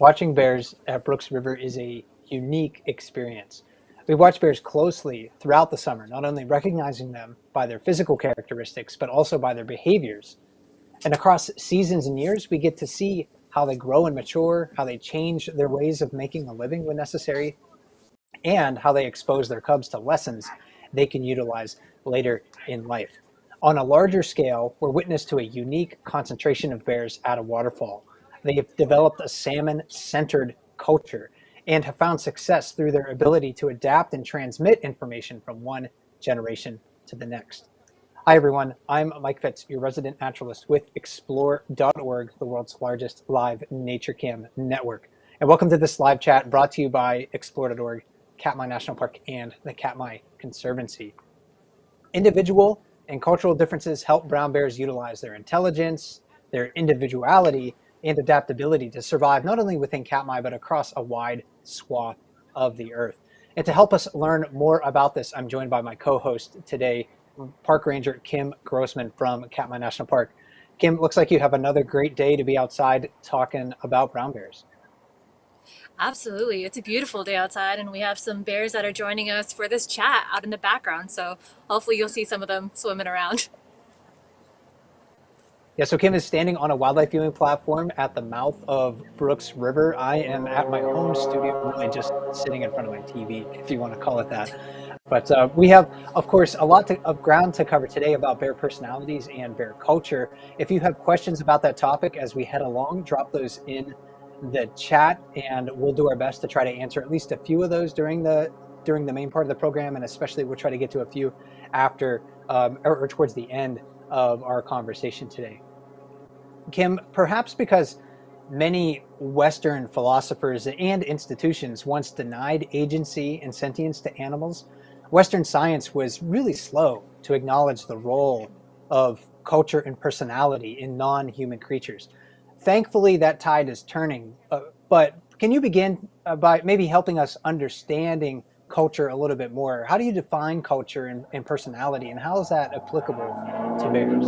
Watching bears at Brooks River is a unique experience. We watch bears closely throughout the summer, not only recognizing them by their physical characteristics, but also by their behaviors. And across seasons and years, we get to see how they grow and mature, how they change their ways of making a living when necessary, and how they expose their cubs to lessons they can utilize later in life. On a larger scale, we're witness to a unique concentration of bears at a waterfall they have developed a salmon centered culture and have found success through their ability to adapt and transmit information from one generation to the next. Hi, everyone. I'm Mike Fitz, your resident naturalist with explore.org, the world's largest live nature cam network. And welcome to this live chat brought to you by explore.org, Katmai National Park, and the Katmai Conservancy. Individual and cultural differences help brown bears utilize their intelligence, their individuality, and adaptability to survive not only within Katmai, but across a wide swath of the earth. And to help us learn more about this, I'm joined by my co-host today, Park Ranger Kim Grossman from Katmai National Park. Kim, looks like you have another great day to be outside talking about brown bears. Absolutely. It's a beautiful day outside, and we have some bears that are joining us for this chat out in the background. So hopefully, you'll see some of them swimming around. Yeah, so Kim is standing on a wildlife viewing platform at the mouth of Brooks River. I am at my home studio, really just sitting in front of my TV, if you want to call it that. But uh, we have, of course, a lot to, of ground to cover today about bear personalities and bear culture. If you have questions about that topic as we head along, drop those in the chat, and we'll do our best to try to answer at least a few of those during the during the main part of the program, and especially we'll try to get to a few after um, or, or towards the end of our conversation today. Kim, perhaps because many Western philosophers and institutions once denied agency and sentience to animals, Western science was really slow to acknowledge the role of culture and personality in non human creatures. Thankfully, that tide is turning. Uh, but can you begin uh, by maybe helping us understanding culture a little bit more. How do you define culture and, and personality, and how is that applicable to bears?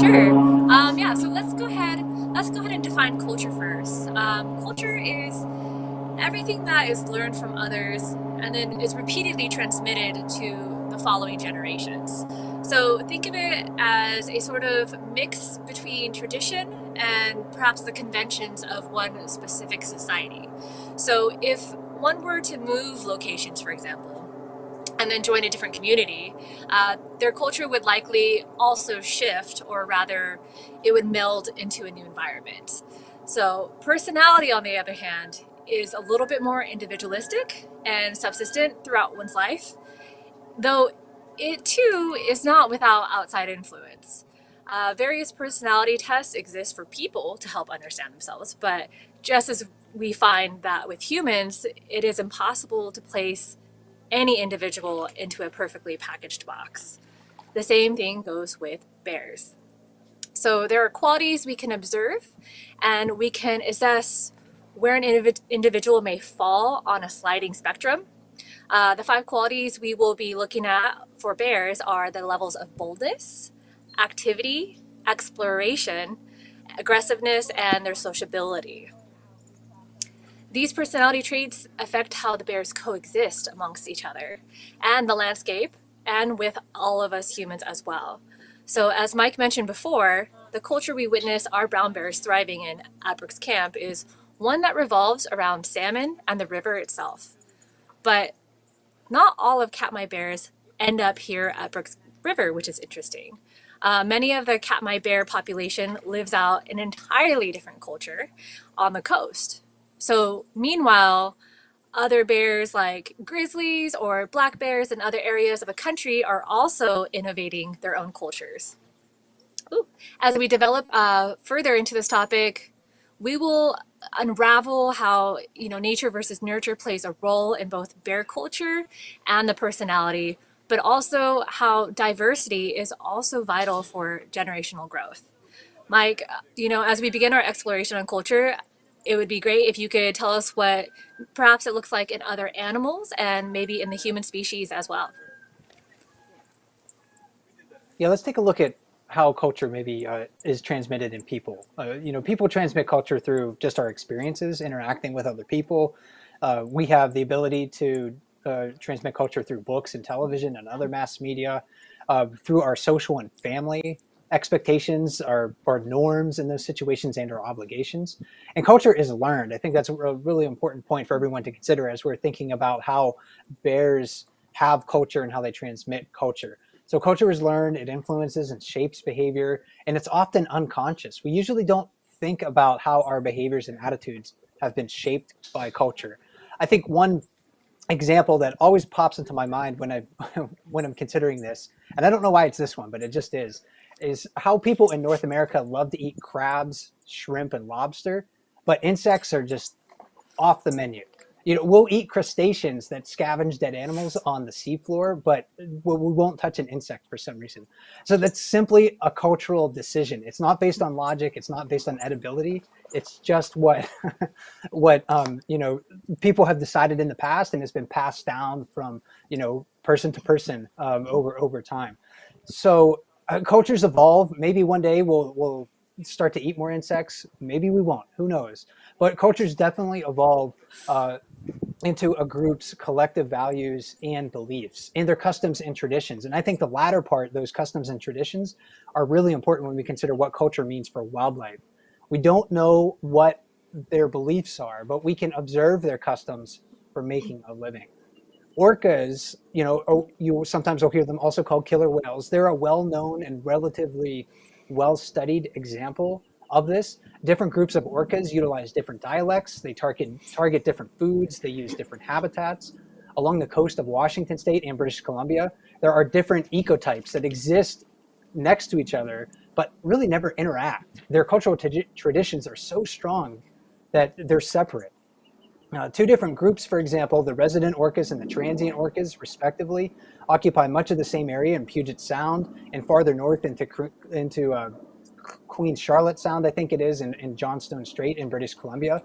Sure. Yeah. So let's go ahead. Let's go ahead and define culture first. Um, culture is everything that is learned from others and then is repeatedly transmitted to the following generations. So think of it as a sort of mix between tradition and perhaps the conventions of one specific society. So if one were to move locations, for example, and then join a different community, uh, their culture would likely also shift, or rather, it would meld into a new environment. So, personality, on the other hand, is a little bit more individualistic and subsistent throughout one's life, though it too is not without outside influence. Uh, various personality tests exist for people to help understand themselves, but just as we find that with humans, it is impossible to place any individual into a perfectly packaged box. The same thing goes with bears. So there are qualities we can observe and we can assess where an indiv individual may fall on a sliding spectrum. Uh, the five qualities we will be looking at for bears are the levels of boldness, activity, exploration, aggressiveness, and their sociability. These personality traits affect how the bears coexist amongst each other and the landscape and with all of us humans as well. So as Mike mentioned before, the culture we witness our brown bears thriving in at Brooks Camp is one that revolves around salmon and the river itself. But not all of Katmai bears end up here at Brooks River, which is interesting. Uh, many of the Katmai bear population lives out an entirely different culture on the coast. So meanwhile, other bears like grizzlies or black bears in other areas of the country are also innovating their own cultures. Ooh. As we develop uh, further into this topic, we will unravel how you know nature versus nurture plays a role in both bear culture and the personality, but also how diversity is also vital for generational growth. Mike, you know, as we begin our exploration on culture, it would be great if you could tell us what perhaps it looks like in other animals and maybe in the human species as well. Yeah, let's take a look at how culture maybe uh, is transmitted in people. Uh, you know, people transmit culture through just our experiences, interacting with other people. Uh, we have the ability to uh, transmit culture through books and television and other mass media, uh, through our social and family expectations, our, our norms in those situations, and our obligations. And culture is learned. I think that's a really important point for everyone to consider as we're thinking about how bears have culture and how they transmit culture. So culture is learned, it influences and shapes behavior, and it's often unconscious. We usually don't think about how our behaviors and attitudes have been shaped by culture. I think one example that always pops into my mind when I when I'm considering this, and I don't know why it's this one, but it just is, is how people in North America love to eat crabs, shrimp, and lobster, but insects are just off the menu you know, we'll eat crustaceans that scavenge dead animals on the seafloor, but we won't touch an insect for some reason. So that's simply a cultural decision. It's not based on logic. It's not based on edibility. It's just what, what um, you know, people have decided in the past, and it's been passed down from you know person to person um, over over time. So uh, cultures evolve. Maybe one day we'll we'll start to eat more insects. Maybe we won't. Who knows? But cultures definitely evolve uh, into a group's collective values and beliefs and their customs and traditions. And I think the latter part, those customs and traditions, are really important when we consider what culture means for wildlife. We don't know what their beliefs are, but we can observe their customs for making a living. Orcas, you know, oh, you sometimes will hear them also called killer whales. They're a well-known and relatively well-studied example of this. Different groups of orcas utilize different dialects. They target, target different foods. They use different habitats. Along the coast of Washington state and British Columbia, there are different ecotypes that exist next to each other, but really never interact. Their cultural traditions are so strong that they're separate. Uh, two different groups, for example, the resident orcas and the transient orcas, respectively, occupy much of the same area in Puget Sound and farther north into, into uh, Queen Charlotte Sound, I think it is, in, in Johnstone Strait in British Columbia.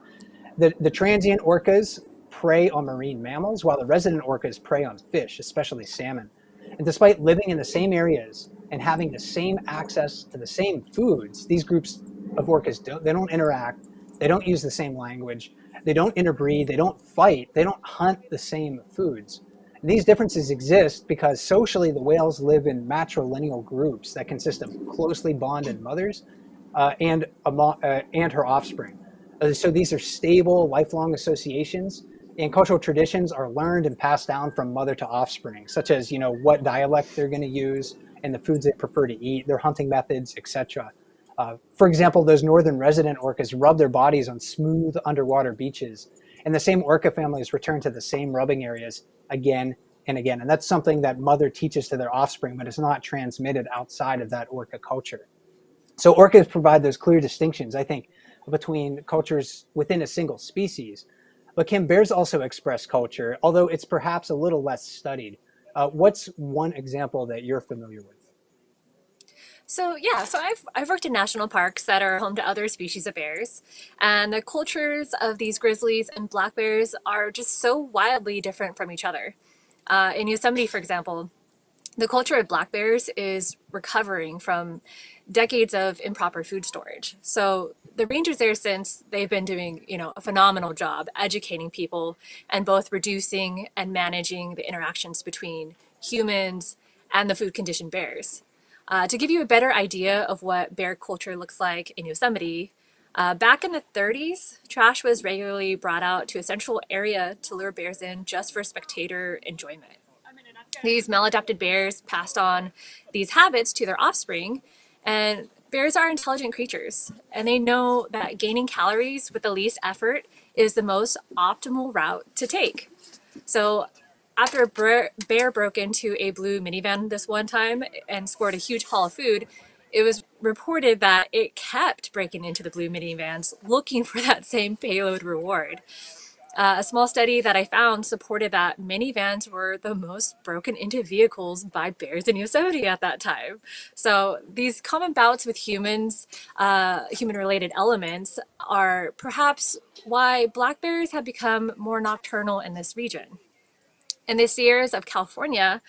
The, the transient orcas prey on marine mammals, while the resident orcas prey on fish, especially salmon. And despite living in the same areas and having the same access to the same foods, these groups of orcas don't, they don't interact, they don't use the same language, they don't interbreed, they don't fight, they don't hunt the same foods. These differences exist because socially the whales live in matrilineal groups that consist of closely bonded mothers uh, and, uh, and her offspring. Uh, so these are stable, lifelong associations, and cultural traditions are learned and passed down from mother to offspring, such as you know what dialect they're going to use and the foods they prefer to eat, their hunting methods, etc. Uh, for example, those northern resident orcas rub their bodies on smooth underwater beaches, and the same orca families return to the same rubbing areas again and again. And that's something that mother teaches to their offspring, but it's not transmitted outside of that orca culture. So orcas provide those clear distinctions, I think, between cultures within a single species. But can bears also express culture, although it's perhaps a little less studied? Uh, what's one example that you're familiar with? So yeah, so I've, I've worked in national parks that are home to other species of bears, and the cultures of these grizzlies and black bears are just so wildly different from each other. Uh, in Yosemite, for example, the culture of black bears is recovering from decades of improper food storage. So the rangers there since they've been doing, you know, a phenomenal job educating people and both reducing and managing the interactions between humans and the food conditioned bears. Uh, to give you a better idea of what bear culture looks like in Yosemite, uh, back in the 30s, trash was regularly brought out to a central area to lure bears in just for spectator enjoyment. These maladapted bears passed on these habits to their offspring, and bears are intelligent creatures, and they know that gaining calories with the least effort is the most optimal route to take. So after a bear broke into a blue minivan this one time and scored a huge haul of food, it was reported that it kept breaking into the blue minivans looking for that same payload reward. Uh, a small study that I found supported that minivans were the most broken into vehicles by bears in Yosemite at that time. So these common bouts with humans, uh, human-related elements, are perhaps why black bears have become more nocturnal in this region. In the Sierras of California,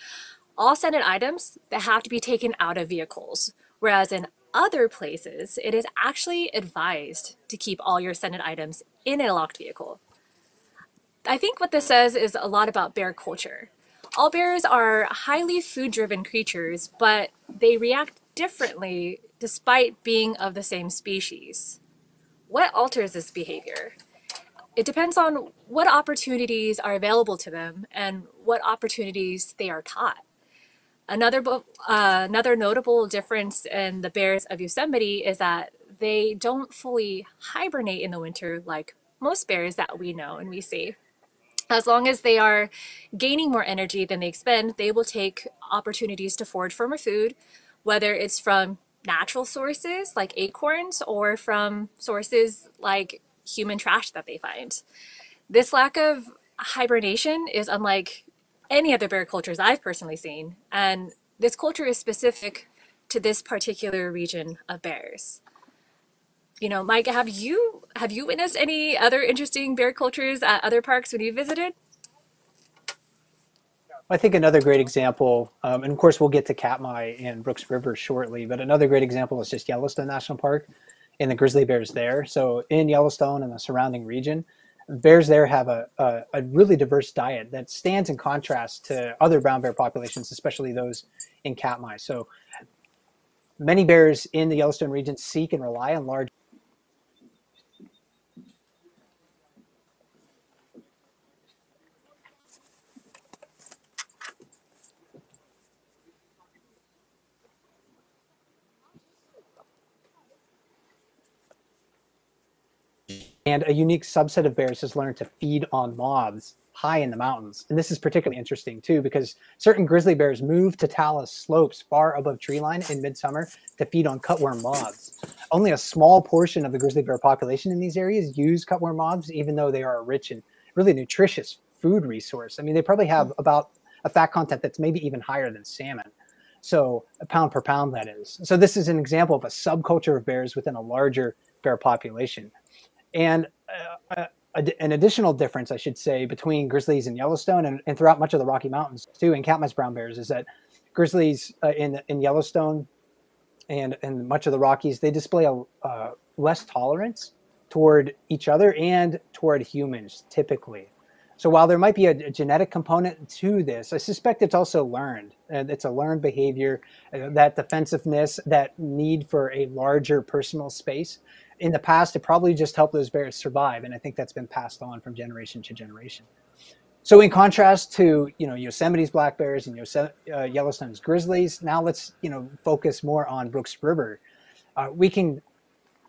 all scented items that have to be taken out of vehicles, Whereas in other places, it is actually advised to keep all your scented items in a locked vehicle. I think what this says is a lot about bear culture. All bears are highly food driven creatures, but they react differently despite being of the same species. What alters this behavior? It depends on what opportunities are available to them and what opportunities they are taught. Another, uh, another notable difference in the bears of Yosemite is that they don't fully hibernate in the winter like most bears that we know and we see. As long as they are gaining more energy than they expend, they will take opportunities to forage for more food, whether it's from natural sources like acorns or from sources like human trash that they find. This lack of hibernation is unlike any other bear cultures I've personally seen, and this culture is specific to this particular region of bears. You know, Mike, have you have you witnessed any other interesting bear cultures at other parks when you visited? I think another great example, um, and of course we'll get to Katmai and Brooks River shortly, but another great example is just Yellowstone National Park and the grizzly bears there. So in Yellowstone and the surrounding region, bears there have a, a, a, really diverse diet that stands in contrast to other brown bear populations, especially those in Katmai. So many bears in the Yellowstone region seek and rely on large And a unique subset of bears has learned to feed on moths high in the mountains. And this is particularly interesting too, because certain grizzly bears move to talus slopes far above treeline in midsummer to feed on cutworm moths. Only a small portion of the grizzly bear population in these areas use cutworm moths, even though they are a rich and really nutritious food resource. I mean, they probably have about a fat content that's maybe even higher than salmon. So a pound per pound, that is. So this is an example of a subculture of bears within a larger bear population. And uh, uh an additional difference, I should say, between grizzlies in Yellowstone and, and throughout much of the Rocky Mountains too, and Katmai's brown bears, is that grizzlies uh, in in Yellowstone and and much of the Rockies they display a uh, less tolerance toward each other and toward humans typically. So while there might be a, a genetic component to this, I suspect it's also learned. Uh, it's a learned behavior, uh, that defensiveness, that need for a larger personal space in the past, it probably just helped those bears survive, and I think that's been passed on from generation to generation. So, in contrast to you know Yosemite's black bears and Yose- uh, Yellowstone's grizzlies, now let's you know focus more on Brooks River. Uh, we can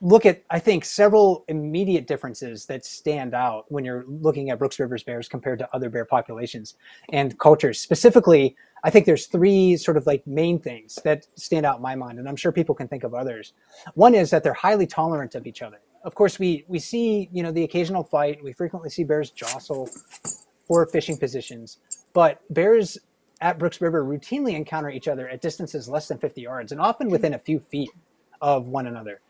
look at I think several immediate differences that stand out when you're looking at Brooks River's bears compared to other bear populations and cultures. Specifically, I think there's three sort of like main things that stand out in my mind, and I'm sure people can think of others. One is that they're highly tolerant of each other. Of course, we we see you know the occasional fight. We frequently see bears jostle for fishing positions, but bears at Brooks River routinely encounter each other at distances less than 50 yards, and often within a few feet of one another.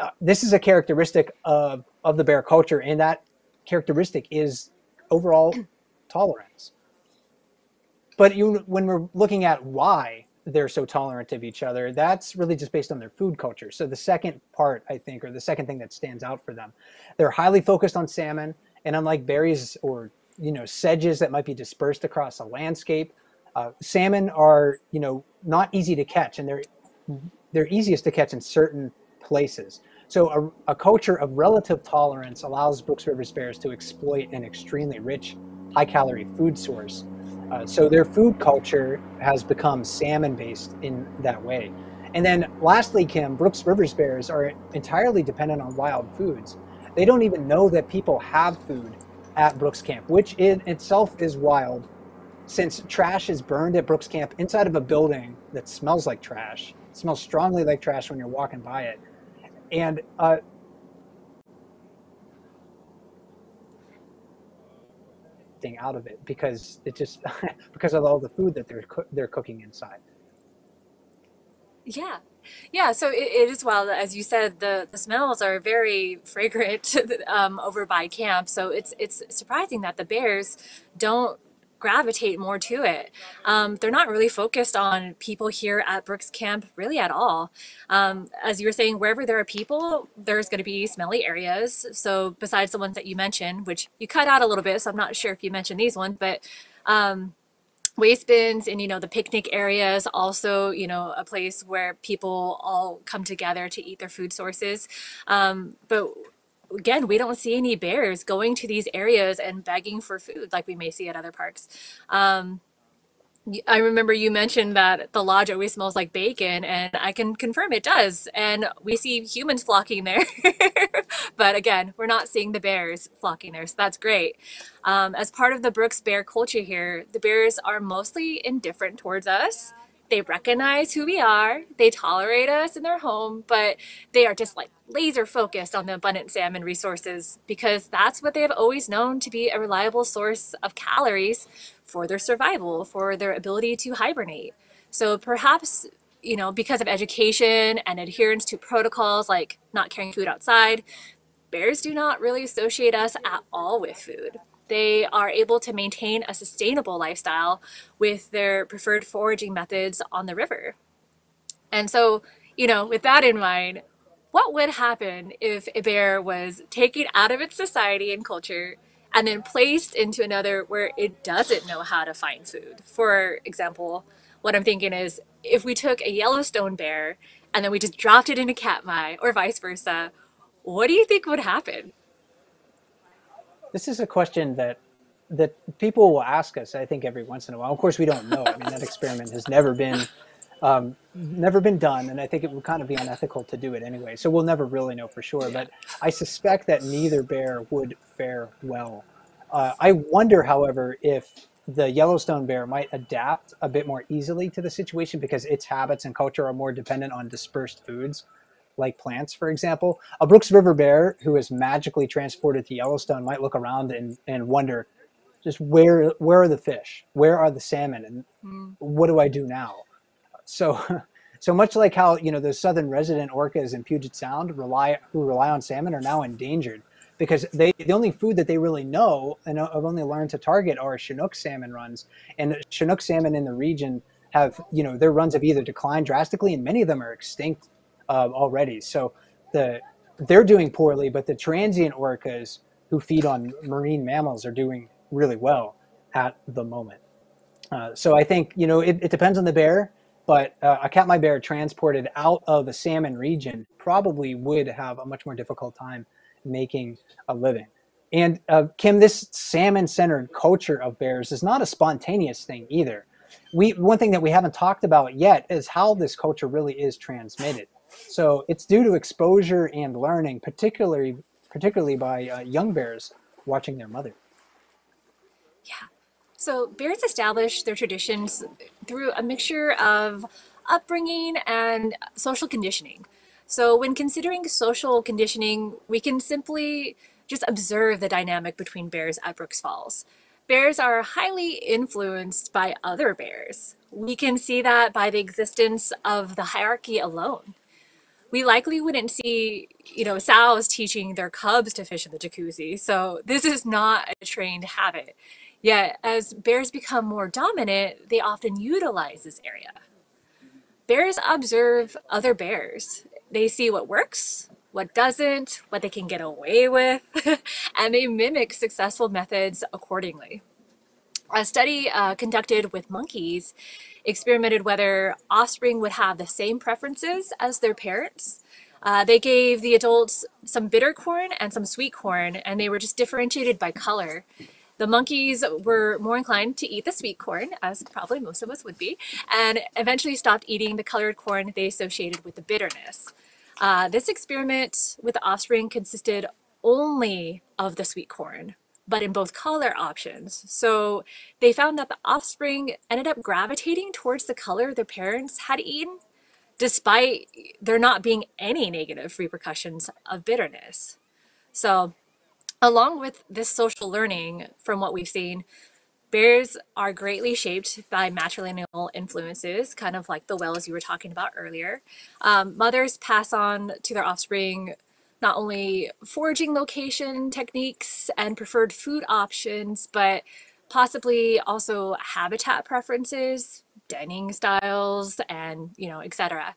Uh, this is a characteristic of of the bear culture, and that characteristic is overall tolerance. But you, when we're looking at why they're so tolerant of each other, that's really just based on their food culture. So the second part, I think, or the second thing that stands out for them, they're highly focused on salmon, and unlike berries or you know sedges that might be dispersed across a landscape, uh, salmon are you know not easy to catch, and they're they're easiest to catch in certain places. So a, a culture of relative tolerance allows Brooks River bears to exploit an extremely rich, high-calorie food source uh, so their food culture has become salmon based in that way. And then lastly, Kim, Brooks Rivers bears are entirely dependent on wild foods. They don't even know that people have food at Brooks Camp, which in itself is wild since trash is burned at Brooks Camp inside of a building that smells like trash. Smells strongly like trash when you're walking by it. And uh, thing out of it because it just because of all the food that they're they're cooking inside. Yeah. Yeah, so it, it is wild, as you said, the, the smells are very fragrant um, over by camp. So it's it's surprising that the bears don't gravitate more to it. Um, they're not really focused on people here at Brooks Camp really at all. Um, as you were saying, wherever there are people, there's going to be smelly areas. So besides the ones that you mentioned, which you cut out a little bit, so I'm not sure if you mentioned these ones, but um, waste bins and you know the picnic areas also you know a place where people all come together to eat their food sources um, but again, we don't see any bears going to these areas and begging for food like we may see at other parks. Um, I remember you mentioned that the lodge always smells like bacon, and I can confirm it does. And we see humans flocking there. but again, we're not seeing the bears flocking there, so that's great. Um, as part of the Brooks bear culture here, the bears are mostly indifferent towards us. They recognize who we are, they tolerate us in their home, but they are just like laser focused on the abundant salmon resources because that's what they have always known to be a reliable source of calories for their survival, for their ability to hibernate. So perhaps, you know, because of education and adherence to protocols like not carrying food outside, bears do not really associate us at all with food. They are able to maintain a sustainable lifestyle with their preferred foraging methods on the river. And so, you know, with that in mind, what would happen if a bear was taken out of its society and culture and then placed into another where it doesn't know how to find food? For example, what I'm thinking is if we took a Yellowstone bear and then we just dropped it into Katmai or vice versa, what do you think would happen? This is a question that that people will ask us, I think, every once in a while. Of course, we don't know. I mean, that experiment has never been um, never been done, and I think it would kind of be unethical to do it anyway. So we'll never really know for sure. But I suspect that neither bear would fare well. Uh, I wonder, however, if the Yellowstone bear might adapt a bit more easily to the situation because its habits and culture are more dependent on dispersed foods, like plants, for example. A Brooks River bear who is magically transported to Yellowstone might look around and, and wonder, just where where are the fish? Where are the salmon? And mm. what do I do now? So, so much like how you know the southern resident orcas in Puget Sound rely who rely on salmon are now endangered because they the only food that they really know and have only learned to target are Chinook salmon runs, and Chinook salmon in the region have you know their runs have either declined drastically and many of them are extinct uh, already. So the they're doing poorly, but the transient orcas who feed on marine mammals are doing really well at the moment. Uh, so I think you know it, it depends on the bear but uh, a Katmai bear transported out of a salmon region probably would have a much more difficult time making a living. And uh, Kim, this salmon-centered culture of bears is not a spontaneous thing either. We one thing that we haven't talked about yet is how this culture really is transmitted. So it's due to exposure and learning, particularly particularly by uh, young bears watching their mother. Yeah, so bears establish their traditions through a mixture of upbringing and social conditioning. So when considering social conditioning, we can simply just observe the dynamic between bears at Brooks Falls. Bears are highly influenced by other bears. We can see that by the existence of the hierarchy alone. We likely wouldn't see, you know, sows teaching their cubs to fish in the jacuzzi. So this is not a trained habit. Yet, as bears become more dominant, they often utilize this area. Bears observe other bears. They see what works, what doesn't, what they can get away with, and they mimic successful methods accordingly. A study uh, conducted with monkeys experimented whether offspring would have the same preferences as their parents. Uh, they gave the adults some bitter corn and some sweet corn, and they were just differentiated by color. The monkeys were more inclined to eat the sweet corn, as probably most of us would be, and eventually stopped eating the colored corn they associated with the bitterness. Uh, this experiment with the offspring consisted only of the sweet corn, but in both color options. So they found that the offspring ended up gravitating towards the color their parents had eaten, despite there not being any negative repercussions of bitterness. So Along with this social learning, from what we've seen, bears are greatly shaped by matrilineal influences, kind of like the whales you were talking about earlier. Um, mothers pass on to their offspring not only foraging location techniques and preferred food options, but possibly also habitat preferences, denning styles, and you know, etc.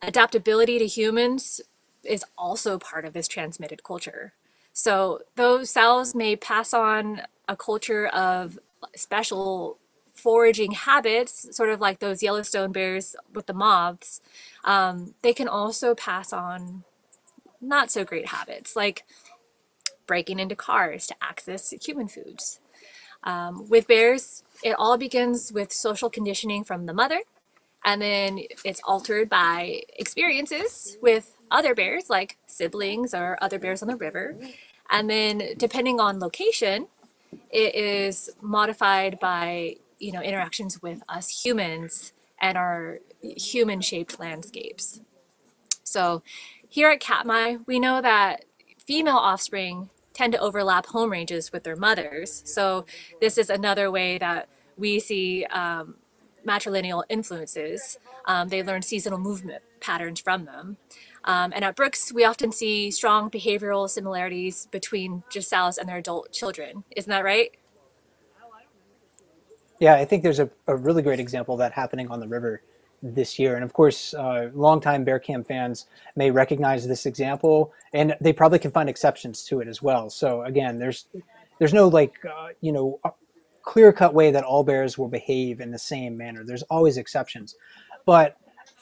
Adaptability to humans is also part of this transmitted culture. So those cells may pass on a culture of special foraging habits, sort of like those Yellowstone bears with the moths. Um, they can also pass on not so great habits, like breaking into cars to access human foods. Um, with bears, it all begins with social conditioning from the mother, and then it's altered by experiences with other bears, like siblings or other bears on the river. And then, depending on location, it is modified by you know interactions with us humans and our human-shaped landscapes. So, here at Katmai, we know that female offspring tend to overlap home ranges with their mothers. So this is another way that we see um, matrilineal influences. Um, they learn seasonal movement patterns from them. Um, and at Brooks, we often see strong behavioral similarities between Giselles and their adult children. Isn't that right? Yeah, I think there's a, a really great example of that happening on the river this year. And of course, uh, longtime Bear Cam fans may recognize this example, and they probably can find exceptions to it as well. So again, there's there's no like uh, you know clear cut way that all bears will behave in the same manner. There's always exceptions, but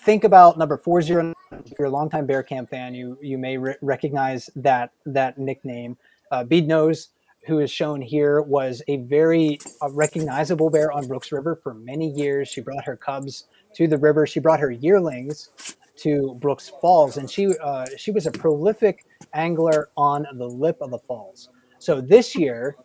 think about number four zero. If you're a longtime Bear Cam fan, you you may re- recognize that that nickname. Uh, Bead Nose who is shown here was a very uh, recognizable bear on Brooks River for many years. She brought her cubs to the river. She brought her yearlings to Brooks Falls, and she uh, she was a prolific angler on the lip of the falls. So this year,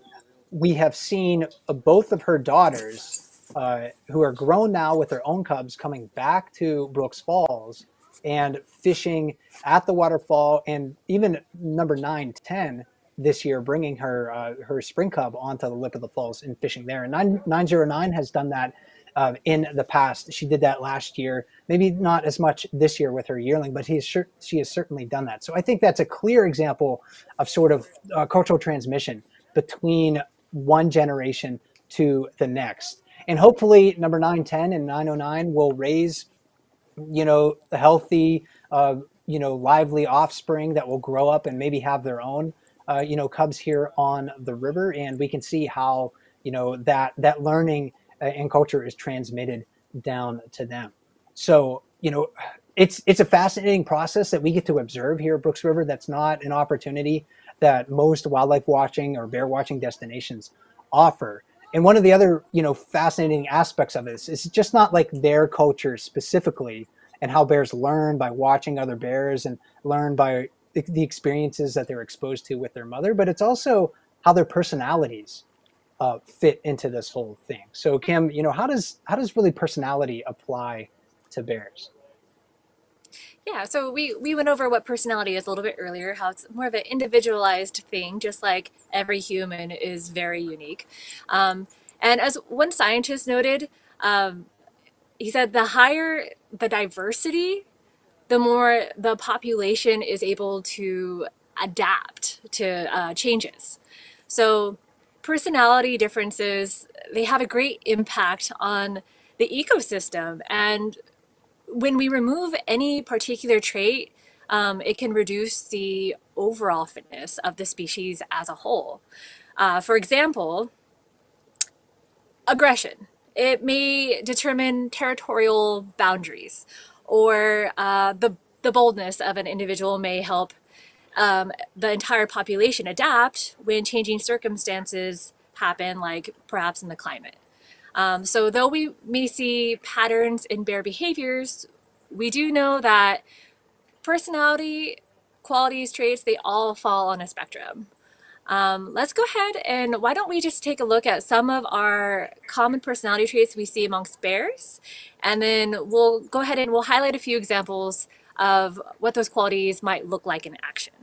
we have seen uh, both of her daughters, uh, who are grown now with their own cubs, coming back to Brooks Falls and fishing at the waterfall, and even number nine, ten this year, bringing her uh, her spring cub onto the lip of the falls and fishing there. And nine nine zero nine has done that uh, in the past. She did that last year, maybe not as much this year with her yearling, but sure, she has certainly done that. So I think that's a clear example of sort of uh, cultural transmission between one generation to the next. And hopefully, number 910 and 909 will raise, you know, the healthy, uh, you know, lively offspring that will grow up and maybe have their own, uh, you know, cubs here on the river. And we can see how, you know, that that learning and culture is transmitted down to them. So, you know, it's it's a fascinating process that we get to observe here at Brooks River. That's not an opportunity that most wildlife watching or bear watching destinations offer. And one of the other, you know, fascinating aspects of this is just not like their culture specifically and how bears learn by watching other bears and learn by the experiences that they're exposed to with their mother, but it's also how their personalities uh, fit into this whole thing. So Kim, you know, how does how does really personality apply to bears? Yeah, so we, we went over what personality is a little bit earlier, how it's more of an individualized thing, just like every human is very unique. Um, and as one scientist noted, um, he said the higher the diversity, the more the population is able to adapt to uh, changes. So personality differences, they have a great impact on the ecosystem. And when we remove any particular trait, um, it can reduce the overall fitness of the species as a whole. Uh, for example, aggression. It may determine territorial boundaries, or uh, the, the boldness of an individual may help um, the entire population adapt when changing circumstances happen, like perhaps in the climate. Um, so though we may see patterns in bear behaviors, we do know that personality, qualities, traits, they all fall on a spectrum. Um, let's go ahead and why don't we just take a look at some of our common personality traits we see amongst bears, and then we'll go ahead and we'll highlight a few examples of what those qualities might look like in action.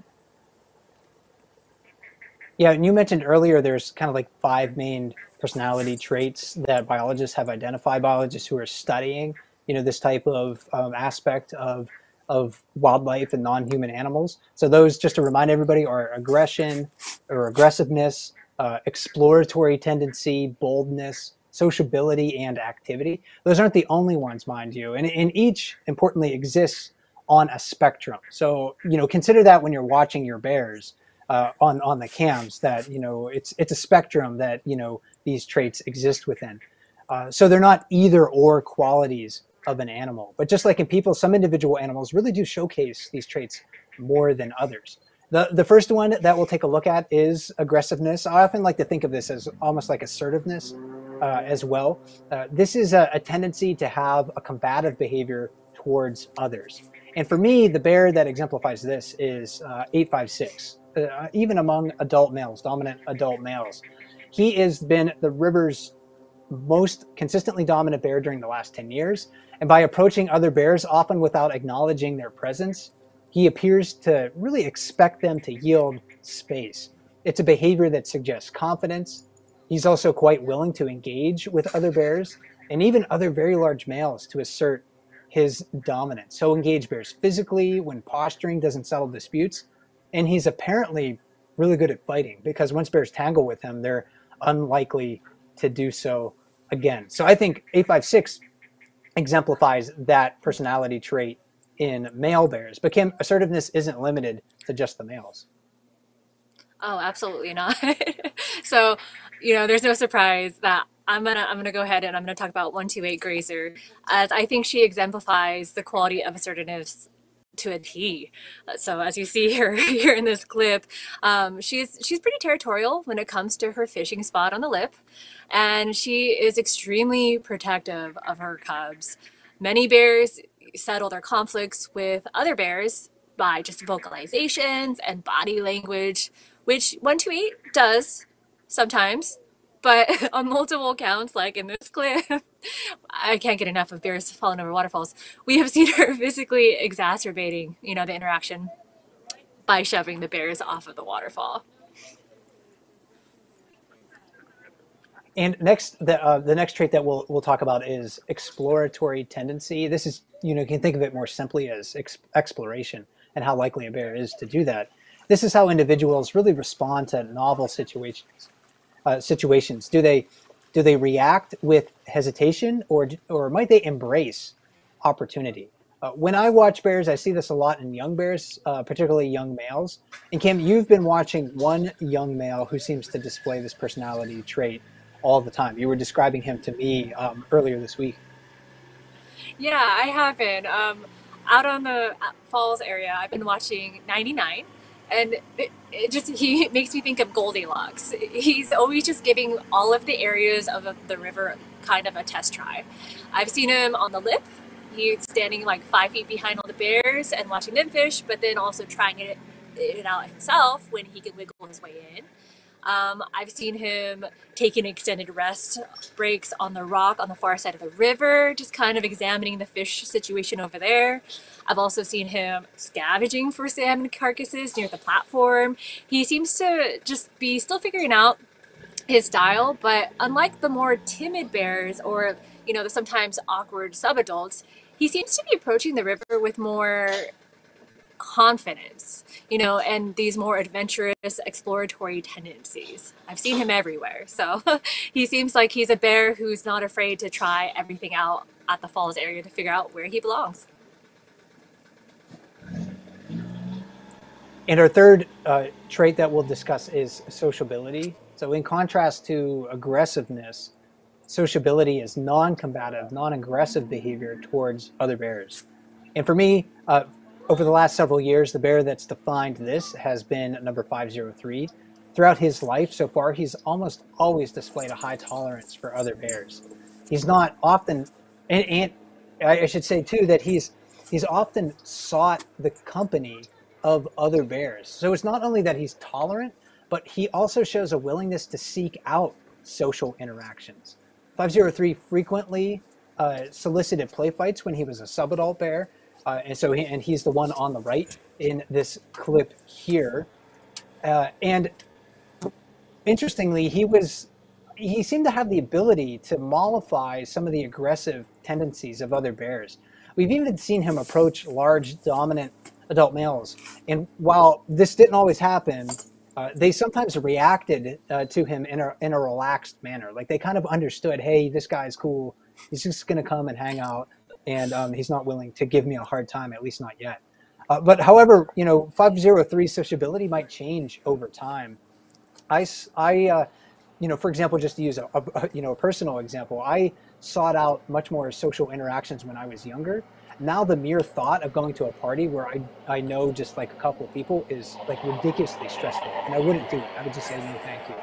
Yeah, and you mentioned earlier there's kind of like five main personality traits that biologists have identified, biologists who are studying, you know, this type of um, aspect of of wildlife and non-human animals. So those, just to remind everybody, are aggression or aggressiveness, uh, exploratory tendency, boldness, sociability, and activity. Those aren't the only ones, mind you, and, and each importantly exists on a spectrum. So you know, consider that when you're watching your bears uh, on on the cams, that you know it's it's a spectrum that you know these traits exist within. Uh, so they're not either or qualities of an animal, but just like in people, some individual animals really do showcase these traits more than others. The, the first one that we'll take a look at is aggressiveness. I often like to think of this as almost like assertiveness uh, as well. Uh, this is a, a, tendency to have a combative behavior towards others. And for me, the bear that exemplifies this is uh, 856. Uh, even among adult males, dominant adult males, he has been the river's most consistently dominant bear during the last 10 years. And by approaching other bears, often without acknowledging their presence, he appears to really expect them to yield space. It's a behavior that suggests confidence. He's also quite willing to engage with other bears and even other very large males to assert his dominance. So engage bears physically when posturing doesn't settle disputes. And he's apparently really good at fighting because once bears tangle with him, they're unlikely to do so again. So I think 856 exemplifies that personality trait in male bears. But Kim, assertiveness isn't limited to just the males. Oh, absolutely not. so, you know, there's no surprise that I'm gonna I'm gonna go ahead and I'm gonna talk about 128 Grazer, as I think she exemplifies the quality of assertiveness to a T. So as you see here here in this clip, um, she's she's pretty territorial when it comes to her fishing spot on the lip, and she is extremely protective of her cubs. Many bears settle their conflicts with other bears by just vocalizations and body language, which 128 does sometimes, but on multiple accounts, like in this clip, I can't get enough of bears falling over waterfalls. We have seen her physically exacerbating, you know, the interaction by shoving the bears off of the waterfall. And next, the, uh, the next trait that we'll, we'll talk about is exploratory tendency. This is, you know, you can think of it more simply as ex exploration and how likely a bear is to do that. This is how individuals really respond to novel situations. Uh, situations. Do they do they react with hesitation or or might they embrace opportunity? Uh, when I watch bears, I see this a lot in young bears, uh, particularly young males. And Kim, you've been watching one young male who seems to display this personality trait all the time. You were describing him to me um, earlier this week. Yeah, I have been. Um, out on the uh, falls area, I've been watching 99, and it, just he makes me think of Goldilocks. He's always just giving all of the areas of the river kind of a test try. I've seen him on the lip. He's standing like five feet behind all the bears and watching them fish, but then also trying it, it out himself when he can wiggle his way in. Um, I've seen him taking extended rest breaks on the rock on the far side of the river, just kind of examining the fish situation over there. I've also seen him scavenging for salmon carcasses near the platform. He seems to just be still figuring out his style, but unlike the more timid bears or, you know, the sometimes awkward subadults, he seems to be approaching the river with more confidence, you know, and these more adventurous, exploratory tendencies. I've seen him everywhere. So he seems like he's a bear who's not afraid to try everything out at the falls area to figure out where he belongs. And our third uh, trait that we'll discuss is sociability. So, in contrast to aggressiveness, sociability is non combative, non aggressive behavior towards other bears. And for me, uh, over the last several years, the bear that's defined this has been number 503. Throughout his life so far, he's almost always displayed a high tolerance for other bears. He's not often, and, and I should say too that he's he's often sought the company of other bears. So it's not only that he's tolerant, but he also shows a willingness to seek out social interactions. 503 frequently uh, solicited play fights when he was a subadult bear, uh, and so he, and he's the one on the right in this clip here. Uh, and interestingly, he was he seemed to have the ability to mollify some of the aggressive tendencies of other bears. We've even seen him approach large, dominant adult males. And while this didn't always happen, uh, they sometimes reacted uh, to him in a, in a relaxed manner. Like they kind of understood, hey, this guy's cool. He's just going to come and hang out, and um, he's not willing to give me a hard time, at least not yet. Uh, but however, you know, 503 sociability might change over time. I, I uh, you know, for example, just to use a, a, you know a personal example, I sought out much more social interactions when I was younger. Now the mere thought of going to a party where I, I know just like a couple of people is like ridiculously stressful, and I wouldn't do it. I would just say no, thank you.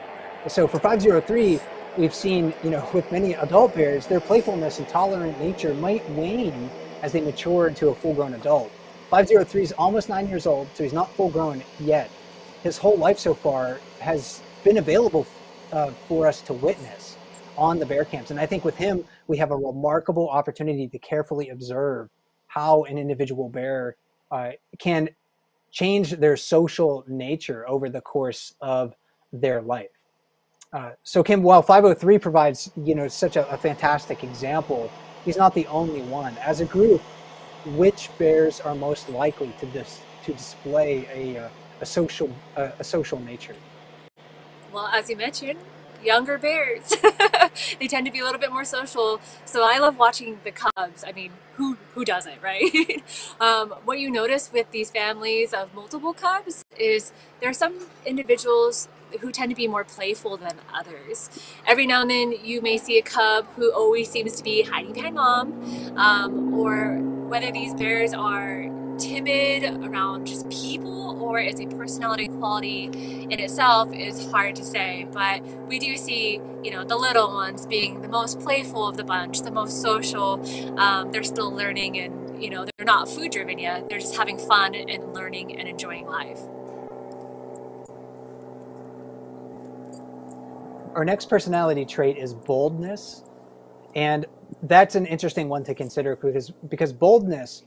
So for 503, we've seen you know with many adult bears, their playfulness and tolerant nature might wane as they mature into a full-grown adult. 503 is almost nine years old, so he's not full-grown yet. His whole life so far has been available uh, for us to witness on the bear cams. And I think with him, we have a remarkable opportunity to carefully observe how an individual bear uh, can change their social nature over the course of their life. Uh, so Kim, while 503 provides you know such a, a, fantastic example, he's not the only one. As a group, which bears are most likely to dis- to display a, uh, a social a social nature? Well, as you mentioned, younger bears. they tend to be a little bit more social. So I love watching the cubs. I mean, who who doesn't, right? um, what you notice with these families of multiple cubs is there are some individuals who tend to be more playful than others. Every now and then you may see a cub who always seems to be hiding behind mom, um, or whether these bears are timid around just people or it's a personality quality in itself is hard to say. But we do see you know the little ones being the most playful of the bunch the most social. Um, they're still learning and you know they're not food driven yet. They're just having fun and learning and enjoying life our next personality trait is boldness and that's an interesting one to consider because because boldness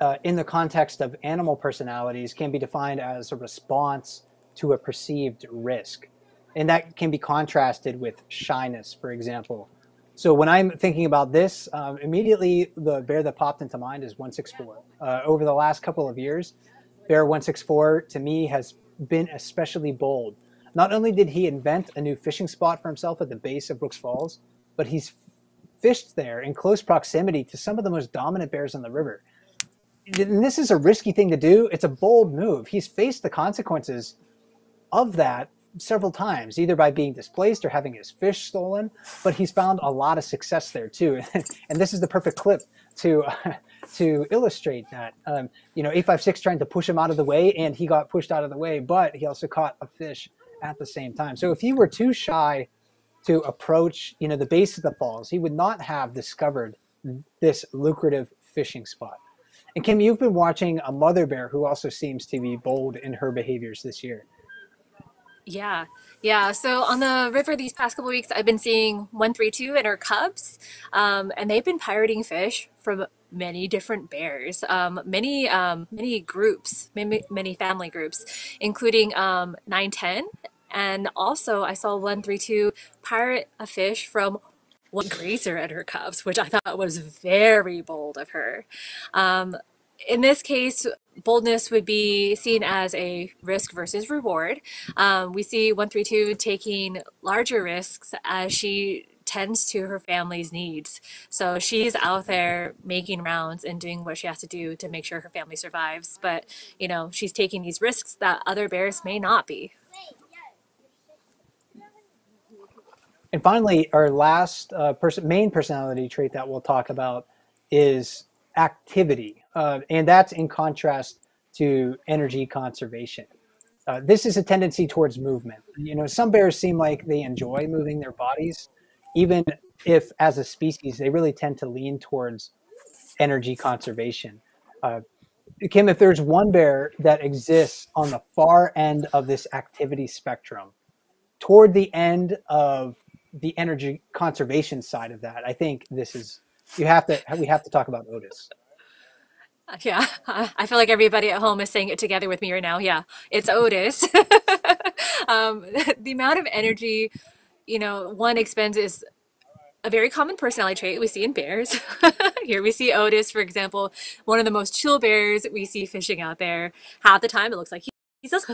uh, in the context of animal personalities can be defined as a response to a perceived risk. And that can be contrasted with shyness, for example. So when I'm thinking about this, um, immediately the bear that popped into mind is 164. Uh, over the last couple of years, Bear 164 to me has been especially bold. Not only did he invent a new fishing spot for himself at the base of Brooks Falls, but he's fished there in close proximity to some of the most dominant bears on the river and this is a risky thing to do. It's a bold move. He's faced the consequences of that several times, either by being displaced or having his fish stolen. But he's found a lot of success there too, and this is the perfect clip to uh, to illustrate that. Um, you know, 856 trying to push him out of the way, and he got pushed out of the way, but he also caught a fish at the same time. So if he were too shy to approach, you know, the base of the falls, he would not have discovered this lucrative fishing spot. And Kim, you've been watching a mother bear who also seems to be bold in her behaviors this year. Yeah, yeah. So on the river these past couple weeks, I've been seeing 132 and her cubs, um, and they've been pirating fish from many different bears, um, many um, many groups, many, many family groups, including um, 910. And also, I saw 132 pirate a fish from one grazer at her cubs, which I thought was very bold of her. Um, in this case, boldness would be seen as a risk versus reward. Um, we see 132 taking larger risks as she tends to her family's needs. So she's out there making rounds and doing what she has to do to make sure her family survives. But, you know, she's taking these risks that other bears may not be. And finally, our last uh, person, main personality trait that we'll talk about is activity. Uh, and that's in contrast to energy conservation. Uh, this is a tendency towards movement. You know, some bears seem like they enjoy moving their bodies, even if as a species they really tend to lean towards energy conservation. Uh, Kim, if there's one bear that exists on the far end of this activity spectrum, toward the end of the energy conservation side of that, I think this is you have to we have to talk about Otis. Yeah, I feel like everybody at home is saying it together with me right now. Yeah, it's Otis. um, the amount of energy, you know, one expense is a very common personality trait we see in bears. Here we see Otis, for example, one of the most chill bears we see fishing out there. Half the time it looks like he says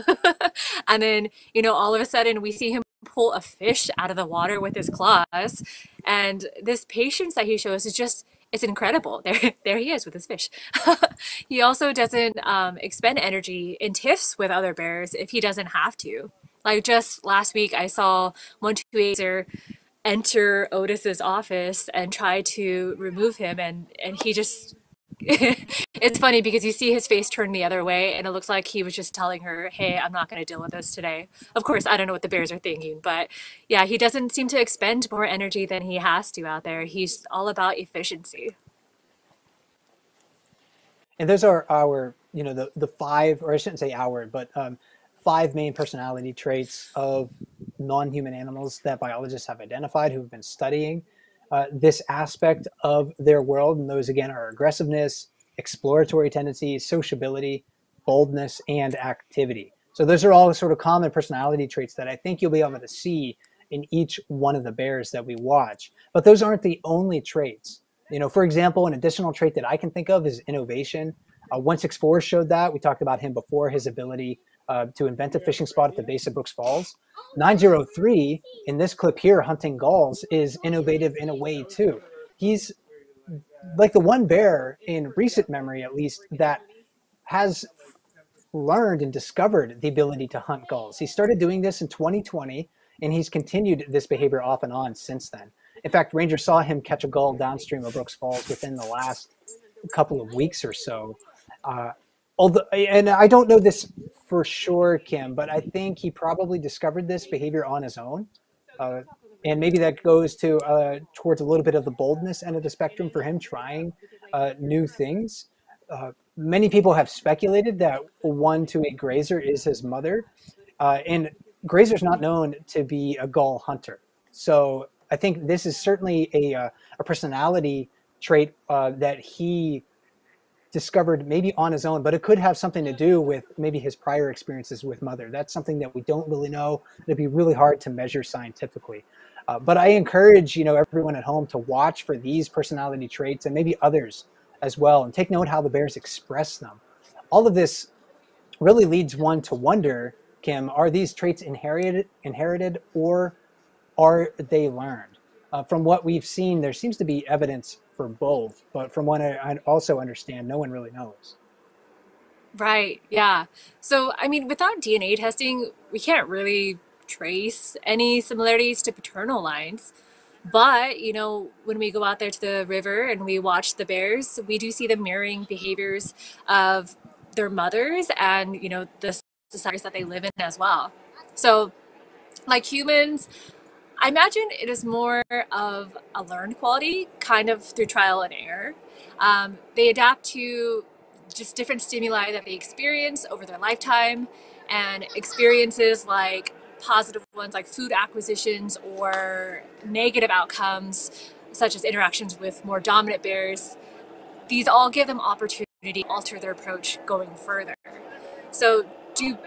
and then, you know, all of a sudden we see him pull a fish out of the water with his claws. And this patience that he shows is just it's incredible. There, there he is with his fish. he also doesn't um, expend energy in tiffs with other bears if he doesn't have to. Like just last week, I saw one two eighter enter Otis's office and try to remove him, and and he just it's funny because you see his face turn the other way and it looks like he was just telling her hey i'm not going to deal with this today. Of course i don't know what the bears are thinking but yeah he doesn't seem to expend more energy than he has to out there. He's all about efficiency. And those are our you know the the five or i shouldn't say our but um, five main personality traits of non-human animals that biologists have identified who've been studying uh, this aspect of their world. And those, again, are aggressiveness, exploratory tendencies, sociability, boldness, and activity. So those are all sort of common personality traits that I think you'll be able to see in each one of the bears that we watch. But those aren't the only traits. You know, for example, an additional trait that I can think of is innovation. Uh, 164 showed that. We talked about him before, his ability uh, to invent a fishing spot at the base of Brooks Falls. 903 in this clip here, hunting gulls, is innovative in a way too. He's like the one bear in recent memory, at least, that has learned and discovered the ability to hunt gulls. He started doing this in 2020, and he's continued this behavior off and on since then. In fact, Ranger saw him catch a gull downstream of Brooks Falls within the last couple of weeks or so. Uh, although, and I don't know this for sure, Kim, but I think he probably discovered this behavior on his own. Uh, and maybe that goes to uh, towards a little bit of the boldness end of the spectrum for him trying uh, new things. Uh, many people have speculated that one to eight grazer is his mother, uh, and grazer's not known to be a gull hunter. So I think this is certainly a, uh, a personality trait that he discovered maybe on his own, but it could have something to do with maybe his prior experiences with mother. That's something that we don't really know. It'd be really hard to measure scientifically. Uh, but I encourage you know everyone at home to watch for these personality traits and maybe others as well, and take note how the bears express them. All of this really leads one to wonder, Kim, are these traits inherited, inherited, or are they learned? Uh, from what we've seen, there seems to be evidence for both, but from what I, I also understand, no one really knows. Right. Yeah. So, I mean, without DNA testing, we can't really trace any similarities to paternal lines. But, you know, when we go out there to the river and we watch the bears, we do see them mirroring behaviors of their mothers and, you know, the societies that they live in as well. So, like humans, I imagine it is more of a learned quality, kind of through trial and error. Um, they adapt to just different stimuli that they experience over their lifetime, and experiences like positive ones like food acquisitions or negative outcomes such as interactions with more dominant bears. These all give them opportunity to alter their approach going further. So do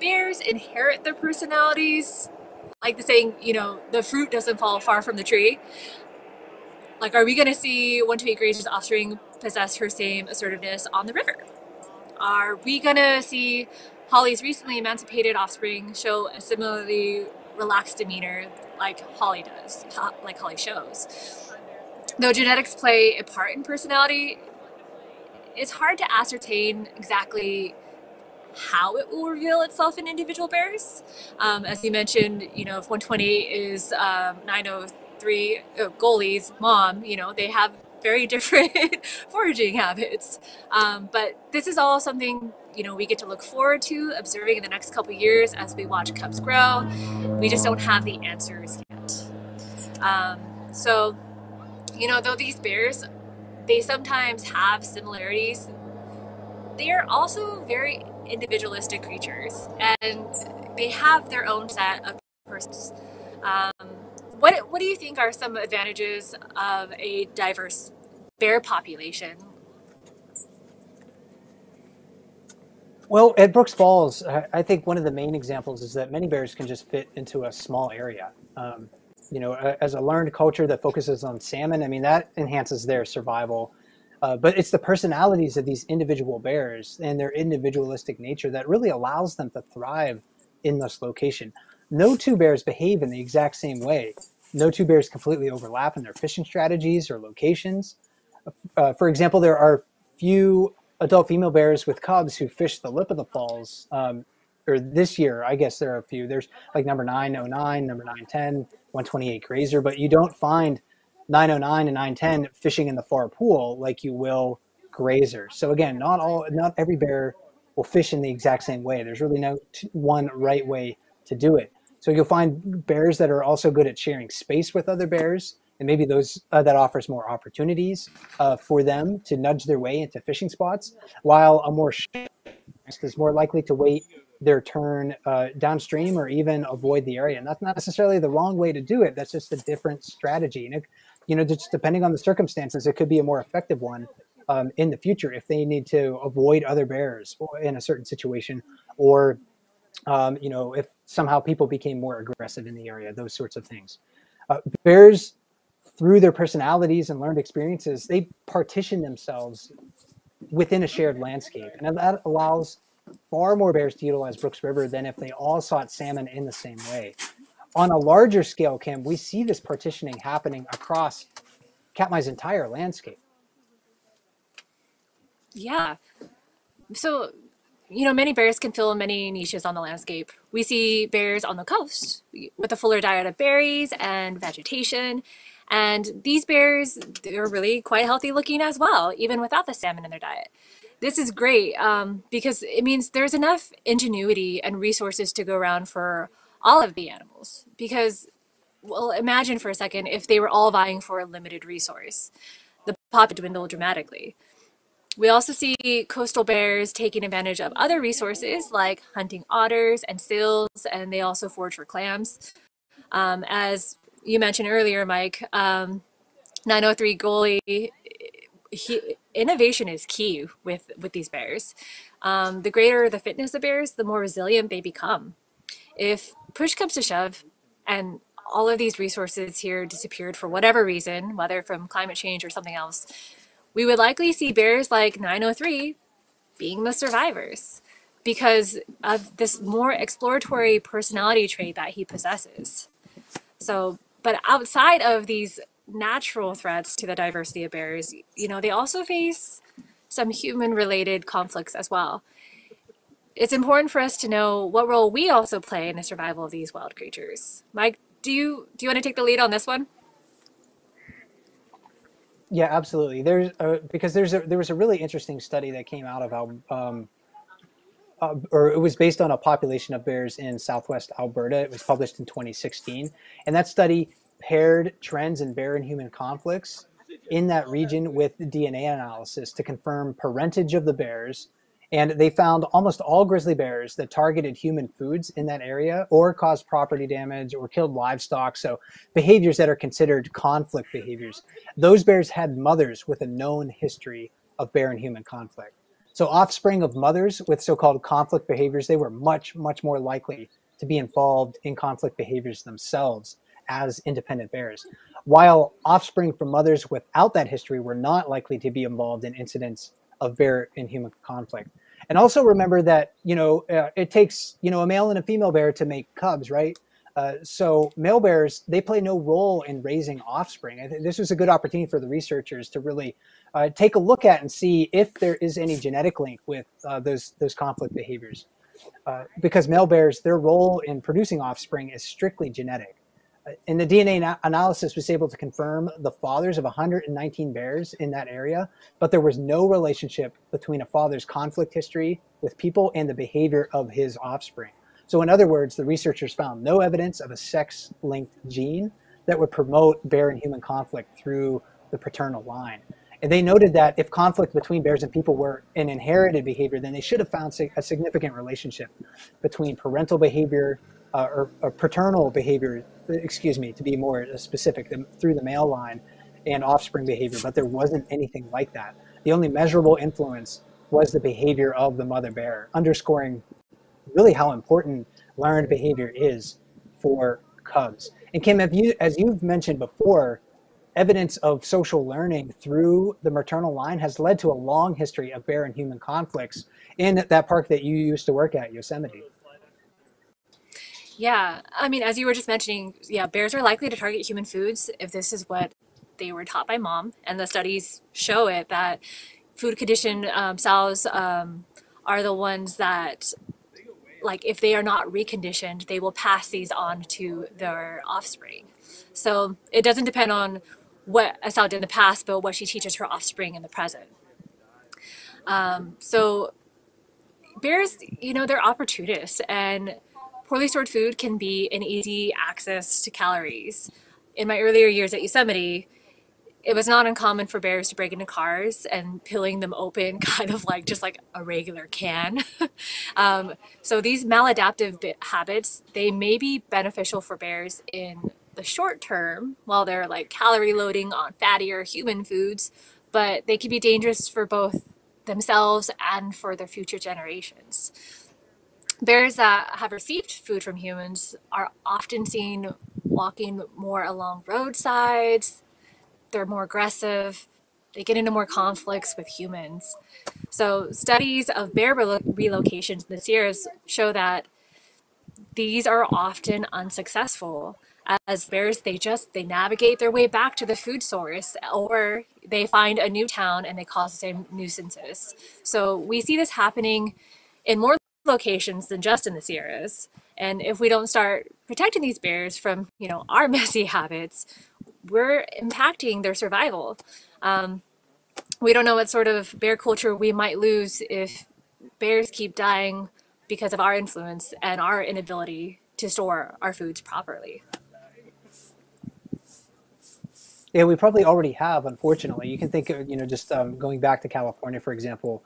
bears inherit their personalities like the saying, you know, the fruit doesn't fall far from the tree. Like, are we going to see one to Grazer's offspring possess her same assertiveness on the river? Are we going to see Holly's recently emancipated offspring show a similarly relaxed demeanor like Holly does, like Holly shows? Though genetics play a part in personality, it's hard to ascertain exactly how it will reveal itself in individual bears. Um, as you mentioned, you know, if 120 is um, 903 uh, Goaly's mom, you know, they have very different foraging habits. Um, but this is all something you know we get to look forward to observing in the next couple years as we watch cubs grow. We just don't have the answers yet. Um, so, you know, though these bears, they sometimes have similarities. They are also very individualistic creatures and they have their own set of persons. Um, what, what do you think are some advantages of a diverse bear population? Well, at Brooks Falls, I think one of the main examples is that many bears can just fit into a small area. Um, you know, as a learned culture that focuses on salmon, I mean, that enhances their survival Uh, but it's the personalities of these individual bears and their individualistic nature that really allows them to thrive in this location. No two bears behave in the exact same way. No two bears completely overlap in their fishing strategies or locations. Uh, for example, there are few adult female bears with cubs who fish the lip of the falls. Um, or this year, I guess there are a few. There's like number 909, number 910, 128 grazer, but you don't find 909 and 910 fishing in the far pool like you will grazer. So again, not all, not every bear will fish in the exact same way. There's really no t- one right way to do it. So you'll find bears that are also good at sharing space with other bears and maybe those uh, that offers more opportunities uh, for them to nudge their way into fishing spots, while a more is more likely to wait their turn uh, downstream or even avoid the area. And that's not necessarily the wrong way to do it. That's just a different strategy. And it, you know, just depending on the circumstances, it could be a more effective one um, in the future if they need to avoid other bears in a certain situation, or um, you know, if somehow people became more aggressive in the area, those sorts of things. Uh, bears through their personalities and learned experiences, they partition themselves within a shared landscape. And that allows far more bears to utilize Brooks River than if they all sought salmon in the same way. On a larger scale, Kim, we see this partitioning happening across Katmai's entire landscape. Yeah. So, you know, many bears can fill many niches on the landscape. We see bears on the coast with a fuller diet of berries and vegetation. And these bears, they're really quite healthy looking as well, even without the salmon in their diet. This is great um, because it means there's enough ingenuity and resources to go around for all of the animals. Because, well, imagine for a second if they were all vying for a limited resource, the pop would dwindle dramatically. We also see coastal bears taking advantage of other resources like hunting otters and seals, and they also forage for clams. Um, as you mentioned earlier, Mike, um, 903 goalie, he, innovation is key with, with these bears. Um, the greater the fitness of bears, the more resilient they become. If push comes to shove and all of these resources here disappeared for whatever reason, whether from climate change or something else, we would likely see bears like 903 being the survivors because of this more exploratory personality trait that he possesses. So but outside of these natural threats to the diversity of bears, you know, they also face some human related conflicts as well. It's important for us to know what role we also play in the survival of these wild creatures. Mike, do you do you want to take the lead on this one? Yeah, absolutely. There's a, because there's a, there was a really interesting study that came out of um, uh, or it was based on a population of bears in southwest Alberta. It was published in 2016. And that study paired trends in bear and human conflicts in that region with DNA analysis to confirm parentage of the bears. And they found almost all grizzly bears that targeted human foods in that area or caused property damage or killed livestock. So, behaviors that are considered conflict behaviors. Those bears had mothers with a known history of bear and human conflict. So offspring of mothers with so-called conflict behaviors, they were much, much more likely to be involved in conflict behaviors themselves as independent bears. While offspring from mothers without that history were not likely to be involved in incidents of bear and human conflict. And also remember that, you know, uh, it takes, you know, a male and a female bear to make cubs, right? Uh, so male bears, they play no role in raising offspring. I think this was a good opportunity for the researchers to really uh, take a look at and see if there is any genetic link with uh, those those conflict behaviors. Uh, because male bears, their role in producing offspring is strictly genetic. In the DNA na- analysis was able to confirm the fathers of 119 bears in that area, but there was no relationship between a father's conflict history with people and the behavior of his offspring. So, in other words, the researchers found no evidence of a sex linked gene that would promote bear and human conflict through the paternal line. And they noted that if conflict between bears and people were an inherited behavior, then they should have found a significant relationship between parental behavior uh, or, or, paternal behavior, excuse me, to be more specific, through the male line and offspring behavior. But there wasn't anything like that. The only measurable influence was the behavior of the mother bear, underscoring really how important learned behavior is for cubs. And Kim, you, as you've mentioned before, evidence of social learning through the maternal line has led to a long history of bear and human conflicts in that park that you used to work at, Yosemite. Yeah, I mean, as you were just mentioning, yeah, bears are likely to target human foods if this is what they were taught by mom, and the studies show it that food conditioned um, sows um, are the ones that like if they are not reconditioned they will pass these on to their offspring. So it doesn't depend on what a sow did in the past but what she teaches her offspring in the present. Um, so bears you know they're opportunists and poorly stored food can be an easy access to calories in my earlier years at yosemite it was not uncommon for bears to break into cars and peeling them open, kind of like just like a regular can. um, so these maladaptive habits, they may be beneficial for bears in the short term while they're like calorie loading on fattier human foods, but they can be dangerous for both themselves and for their future generations. Bears that have received food from humans are often seen walking more along roadsides, they're more aggressive, they get into more conflicts with humans. So studies of bear relo- relocations the Sierras show that these are often unsuccessful. As bears they just they navigate their way back to the food source or they find a new town and they cause the same nuisances. So we see this happening in more locations than just in the sierras and if we don't start protecting these bears from you know our messy habits we're impacting their survival. Um, we don't know what sort of bear culture we might lose if bears keep dying because of our influence and our inability to store our foods properly. Yeah, we probably already have, unfortunately. You can think, of, you know, just um, going back to California, for example,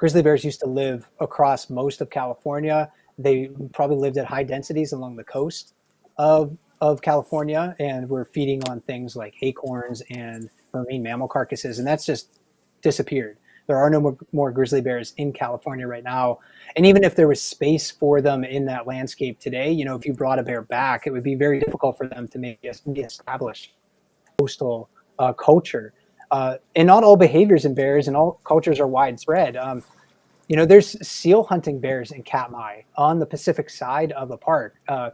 grizzly bears used to live across most of California. They probably lived at high densities along the coast of of California, and we're feeding on things like acorns and marine mammal carcasses, and that's just disappeared. There are no more, more grizzly bears in California right now, and even if there was space for them in that landscape today, you know, if you brought a bear back, it would be very difficult for them to make be established coastal uh, culture. Uh, and not all behaviors in bears and all cultures are widespread. Um, you know, there's seal hunting bears in Katmai on the Pacific side of the park. Uh,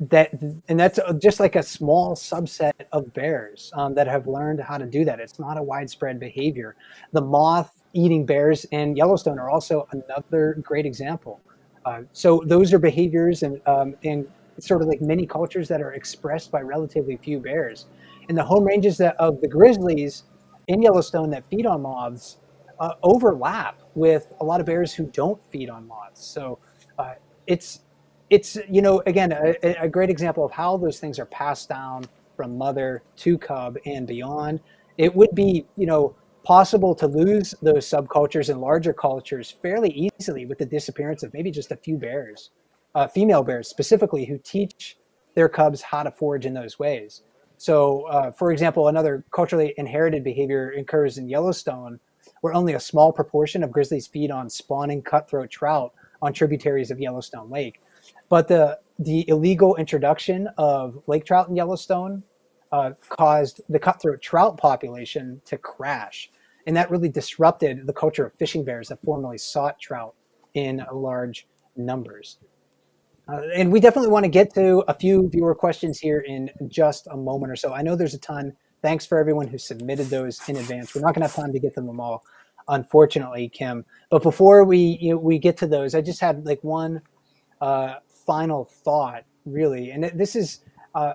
that and that's just like a small subset of bears um, that have learned how to do that it's not a widespread behavior the moth eating bears in yellowstone are also another great example uh, so those are behaviors and um, and sort of like many cultures that are expressed by relatively few bears and the home ranges that of the grizzlies in yellowstone that feed on moths uh, overlap with a lot of bears who don't feed on moths. So uh, it's it's you know again a, a, great example of how those things are passed down from mother to cub and beyond. It would be you know possible to lose those subcultures and larger cultures fairly easily with the disappearance of maybe just a few bears uh, female bears specifically who teach their cubs how to forage in those ways so uh, for example another culturally inherited behavior occurs in yellowstone where only a small proportion of grizzlies feed on spawning cutthroat trout on tributaries of yellowstone lake but the the illegal introduction of lake trout in Yellowstone uh, caused the cutthroat trout population to crash, and that really disrupted the culture of fishing bears that formerly sought trout in large numbers. Uh, and we definitely want to get to a few viewer questions here in just a moment or so. I know there's a ton. Thanks for everyone who submitted those in advance. We're not going to have time to get to them all, unfortunately, Kim. But before we you know, we get to those, I just had like one uh, final thought, really, and this is uh,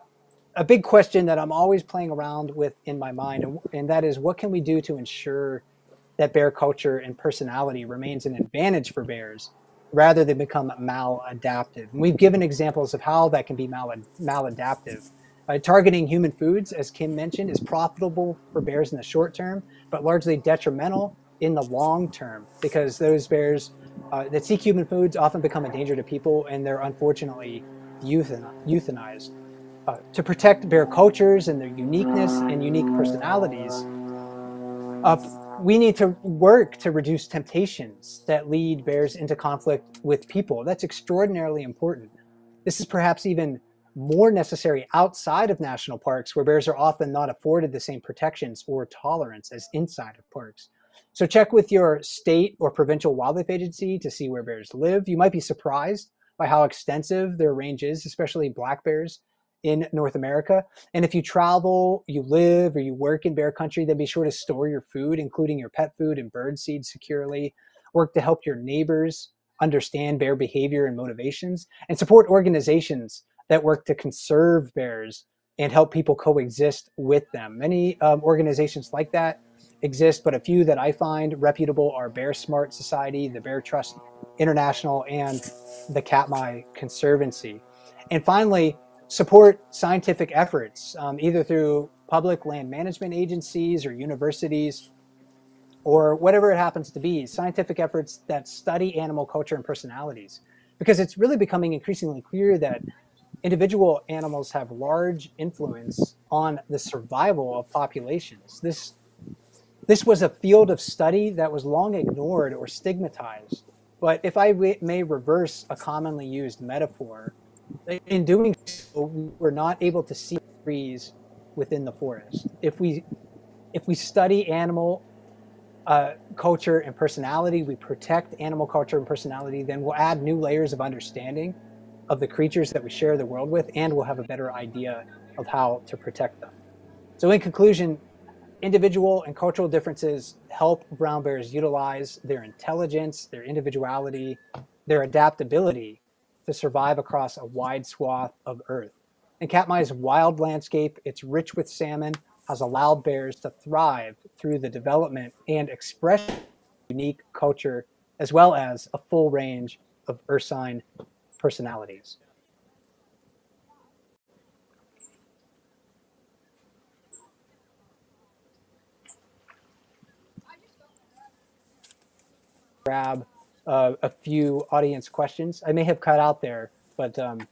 a big question that I'm always playing around with in my mind, and, and that is, what can we do to ensure that bear culture and personality remains an advantage for bears rather than become maladaptive? And we've given examples of how that can be mal- maladaptive. Uh, targeting human foods, as Kim mentioned, is profitable for bears in the short term, but largely detrimental in the long term because those bears uh, that seek human foods often become a danger to people and they're unfortunately euthanized. Uh, to protect bear cultures and their uniqueness and unique personalities, we need to work to reduce temptations that lead bears into conflict with people. That's extraordinarily important. This is perhaps even more necessary outside of national parks where bears are often not afforded the same protections or tolerance as inside of parks. So check with your state or provincial wildlife agency to see where bears live. You might be surprised by how extensive their range is, especially black bears in North America. And if you travel, you live, or you work in bear country, then be sure to store your food, including your pet food and bird seed securely. Work to help your neighbors understand bear behavior and motivations, and support organizations that work to conserve bears and help people coexist with them. Many um, organizations like that exist, but a few that I find reputable are Bear Smart Society, the Bear Trust International, and the Katmai Conservancy. And finally, support scientific efforts, um, either through public land management agencies or universities or whatever it happens to be, scientific efforts that study animal culture and personalities. Because it's really becoming increasingly clear that individual animals have large influence on the survival of populations. This, this was a field of study that was long ignored or stigmatized. But if I may reverse a commonly used metaphor, in doing so, we're not able to see trees within the forest. If we, if we study animal uh, culture and personality, we protect animal culture and personality, then we'll add new layers of understanding of the creatures that we share the world with, and we'll have a better idea of how to protect them. So, in conclusion, individual and cultural differences help brown bears utilize their intelligence, their individuality, their adaptability to survive across a wide swath of Earth. And Katmai's wild landscape, it's rich with salmon, has allowed bears to thrive through the development and expression of unique culture, as well as a full range of ursine personalities. Grab uh, a few audience questions. I may have cut out there, but um,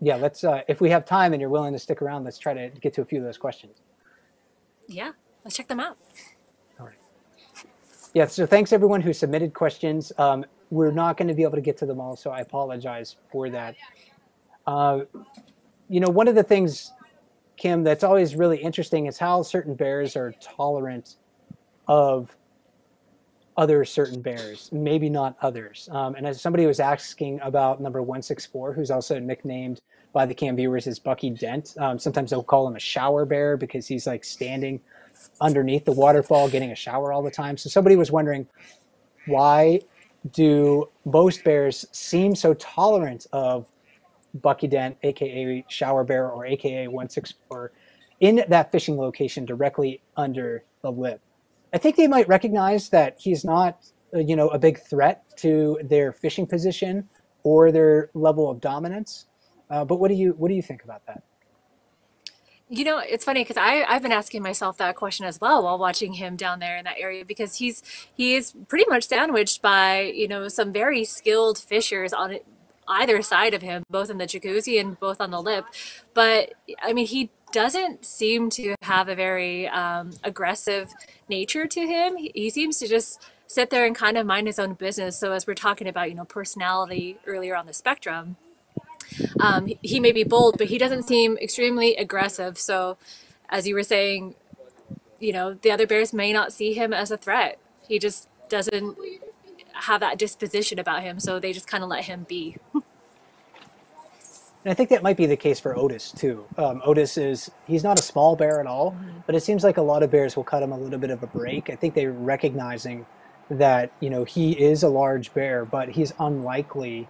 yeah, let's. Uh, if we have time and you're willing to stick around, let's try to get to a few of those questions. Yeah, let's check them out. All right. Yeah, so thanks everyone who submitted questions. Um, we're not going to be able to get to them all, so I apologize for that. Uh, you know, one of the things, Kim, that's always really interesting is how certain bears are tolerant of other certain bears, maybe not others. Um, and as somebody was asking about number 164, who's also nicknamed by the cam viewers as Bucky Dent, um, sometimes they'll call him a shower bear because he's like standing underneath the waterfall getting a shower all the time. So somebody was wondering why do most bears seem so tolerant of Bucky Dent, aka shower bear or aka 164, in that fishing location directly under the lip? I think they might recognize that he's not, uh, you know, a big threat to their fishing position or their level of dominance. Uh, but what do you what do you think about that? You know, it's funny because I I've been asking myself that question as well while watching him down there in that area because he's he is pretty much sandwiched by you know some very skilled fishers on either side of him, both in the jacuzzi and both on the lip. But I mean, he doesn't seem to have a very um, aggressive nature to him. He, he seems to just sit there and kind of mind his own business. So as we're talking about, you know, personality earlier on the spectrum, um, he, he may be bold, but he doesn't seem extremely aggressive. So as you were saying, you know, the other bears may not see him as a threat. He just doesn't have that disposition about him. So they just kind of let him be. And I think that might be the case for Otis too. Um, Otis is he's not a small bear at all, mm-hmm. but it seems like a lot of bears will cut him a little bit of a break. I think they're recognizing that you know he is a large bear, but he's unlikely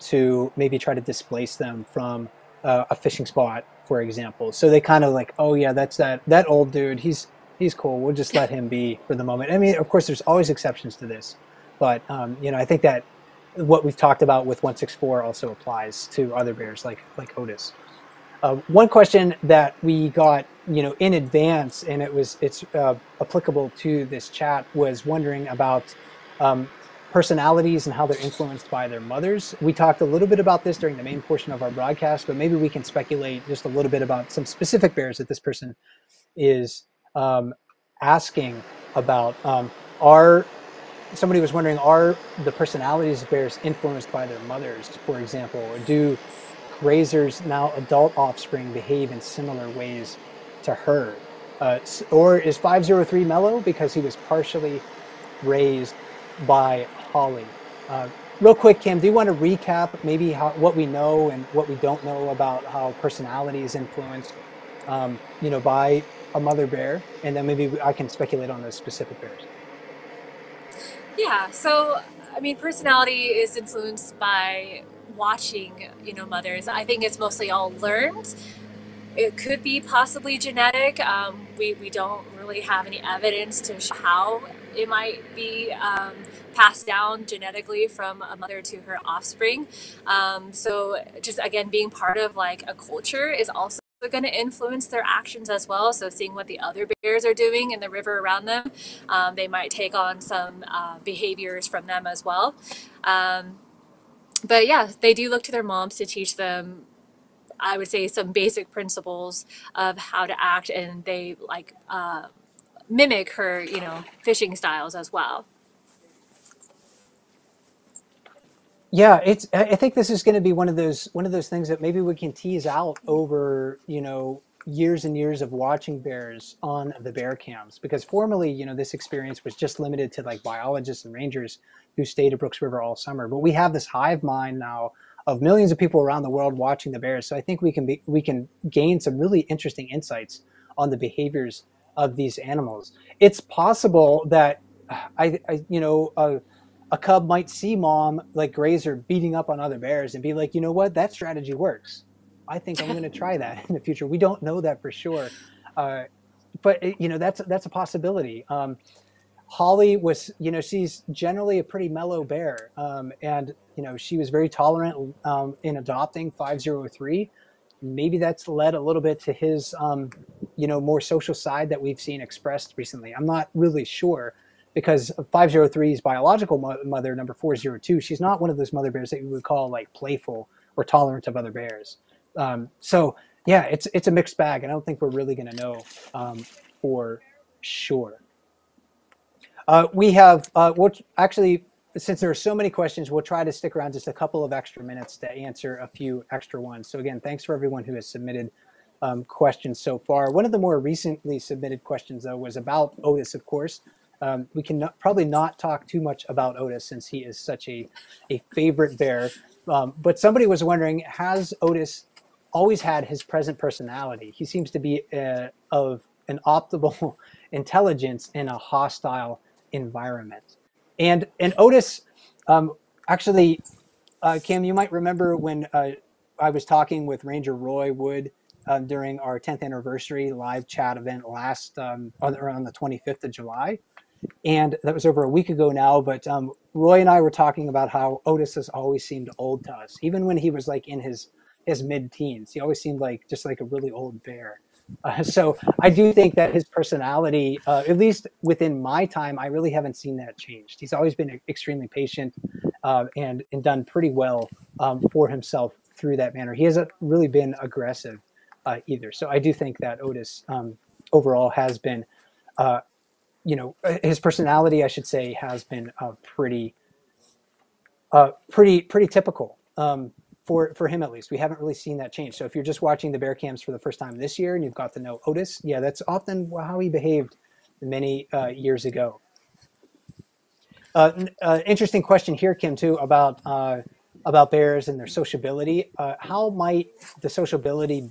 to maybe try to displace them from uh, a fishing spot, for example. So they kind of like, oh yeah, that's that that old dude. He's he's cool. We'll just let him be for the moment. I mean, of course, there's always exceptions to this, but um, you know, I think that what we've talked about with 164 also applies to other bears like like Otis. Uh, one question that we got, you know, in advance, and it was it's uh, applicable to this chat, was wondering about um, personalities and how they're influenced by their mothers. We talked a little bit about this during the main portion of our broadcast, but maybe we can speculate just a little bit about some specific bears that this person is um, asking about. Um, are somebody was wondering, are the personalities of bears influenced by their mothers, for example? Or do Grazer's now adult offspring behave in similar ways to her? Uh, or is 503 mellow because he was partially raised by Holly? Uh, real quick, Kim, do you want to recap maybe how, what we know and what we don't know about how personality is influenced, um, you know, by a mother bear, and then maybe I can speculate on those specific bears. Yeah. So, I mean, personality is influenced by watching, you know, mothers. I think it's mostly all learned. It could be possibly genetic. Um, we, we don't really have any evidence to show how it might be um, passed down genetically from a mother to her offspring. Um, so just again, being part of like a culture is also going to influence their actions as well. So seeing what the other bears are doing in the river around them, um, they might take on some uh, behaviors from them as well. Um, but yeah, they do look to their moms to teach them I would say some basic principles of how to act, and they like uh, mimic her, you know, fishing styles as well. Yeah, it's. I think this is going to be one of those one of those things that maybe we can tease out over, you know, years and years of watching bears on the bear cams. Because formerly, you know, this experience was just limited to like biologists and rangers who stayed at Brooks River all summer. But we have this hive mind now of millions of people around the world watching the bears. So I think we can be we can gain some really interesting insights on the behaviors of these animals. It's possible that I, I you know, a, a cub might see mom like Grazer beating up on other bears and be like, you know what, that strategy works. I think I'm going to try that in the future. We don't know that for sure, uh, but you know that's that's a possibility. Um, Holly was, you know, she's generally a pretty mellow bear, um, and you know she was very tolerant um, in adopting 503 maybe that's led a little bit to his um, you know more social side that we've seen expressed recently i'm not really sure because 503's biological mother number 402 she's not one of those mother bears that you would call like playful or tolerant of other bears um, so yeah it's it's a mixed bag and i don't think we're really going to know um, for sure uh, we have uh, what actually since there are so many questions, we'll try to stick around just a couple of extra minutes to answer a few extra ones. So again, thanks for everyone who has submitted um, questions so far. One of the more recently submitted questions, though, was about Otis, of course. Um, we can not, probably not talk too much about Otis since he is such a, a favorite bear. Um, but somebody was wondering, has Otis always had his present personality? He seems to be uh, of an optimal intelligence in a hostile environment. And and Otis, um, actually, uh, Kim, you might remember when uh, I was talking with Ranger Roy Wood um, during our 10th anniversary live chat event last um, on, around the 25th of July, and that was over a week ago now. But um, Roy and I were talking about how Otis has always seemed old to us, even when he was like in his his mid-teens. He always seemed like just like a really old bear. Uh, so I do think that his personality, uh, at least within my time, I really haven't seen that changed. He's always been extremely patient uh, and and done pretty well um, for himself through that manner. He hasn't really been aggressive uh, either. So I do think that Otis um, overall has been, uh, you know, uh, his personality, I should say, has been pretty, pretty pretty typical. Um, for for him at least. We haven't really seen that change. So if you're just watching the bear cams for the first time this year and you've got to know Otis, yeah, that's often how he behaved many uh, years ago. Uh, uh, interesting question here, Kim, too, about uh, about bears and their sociability. Uh, how might the sociability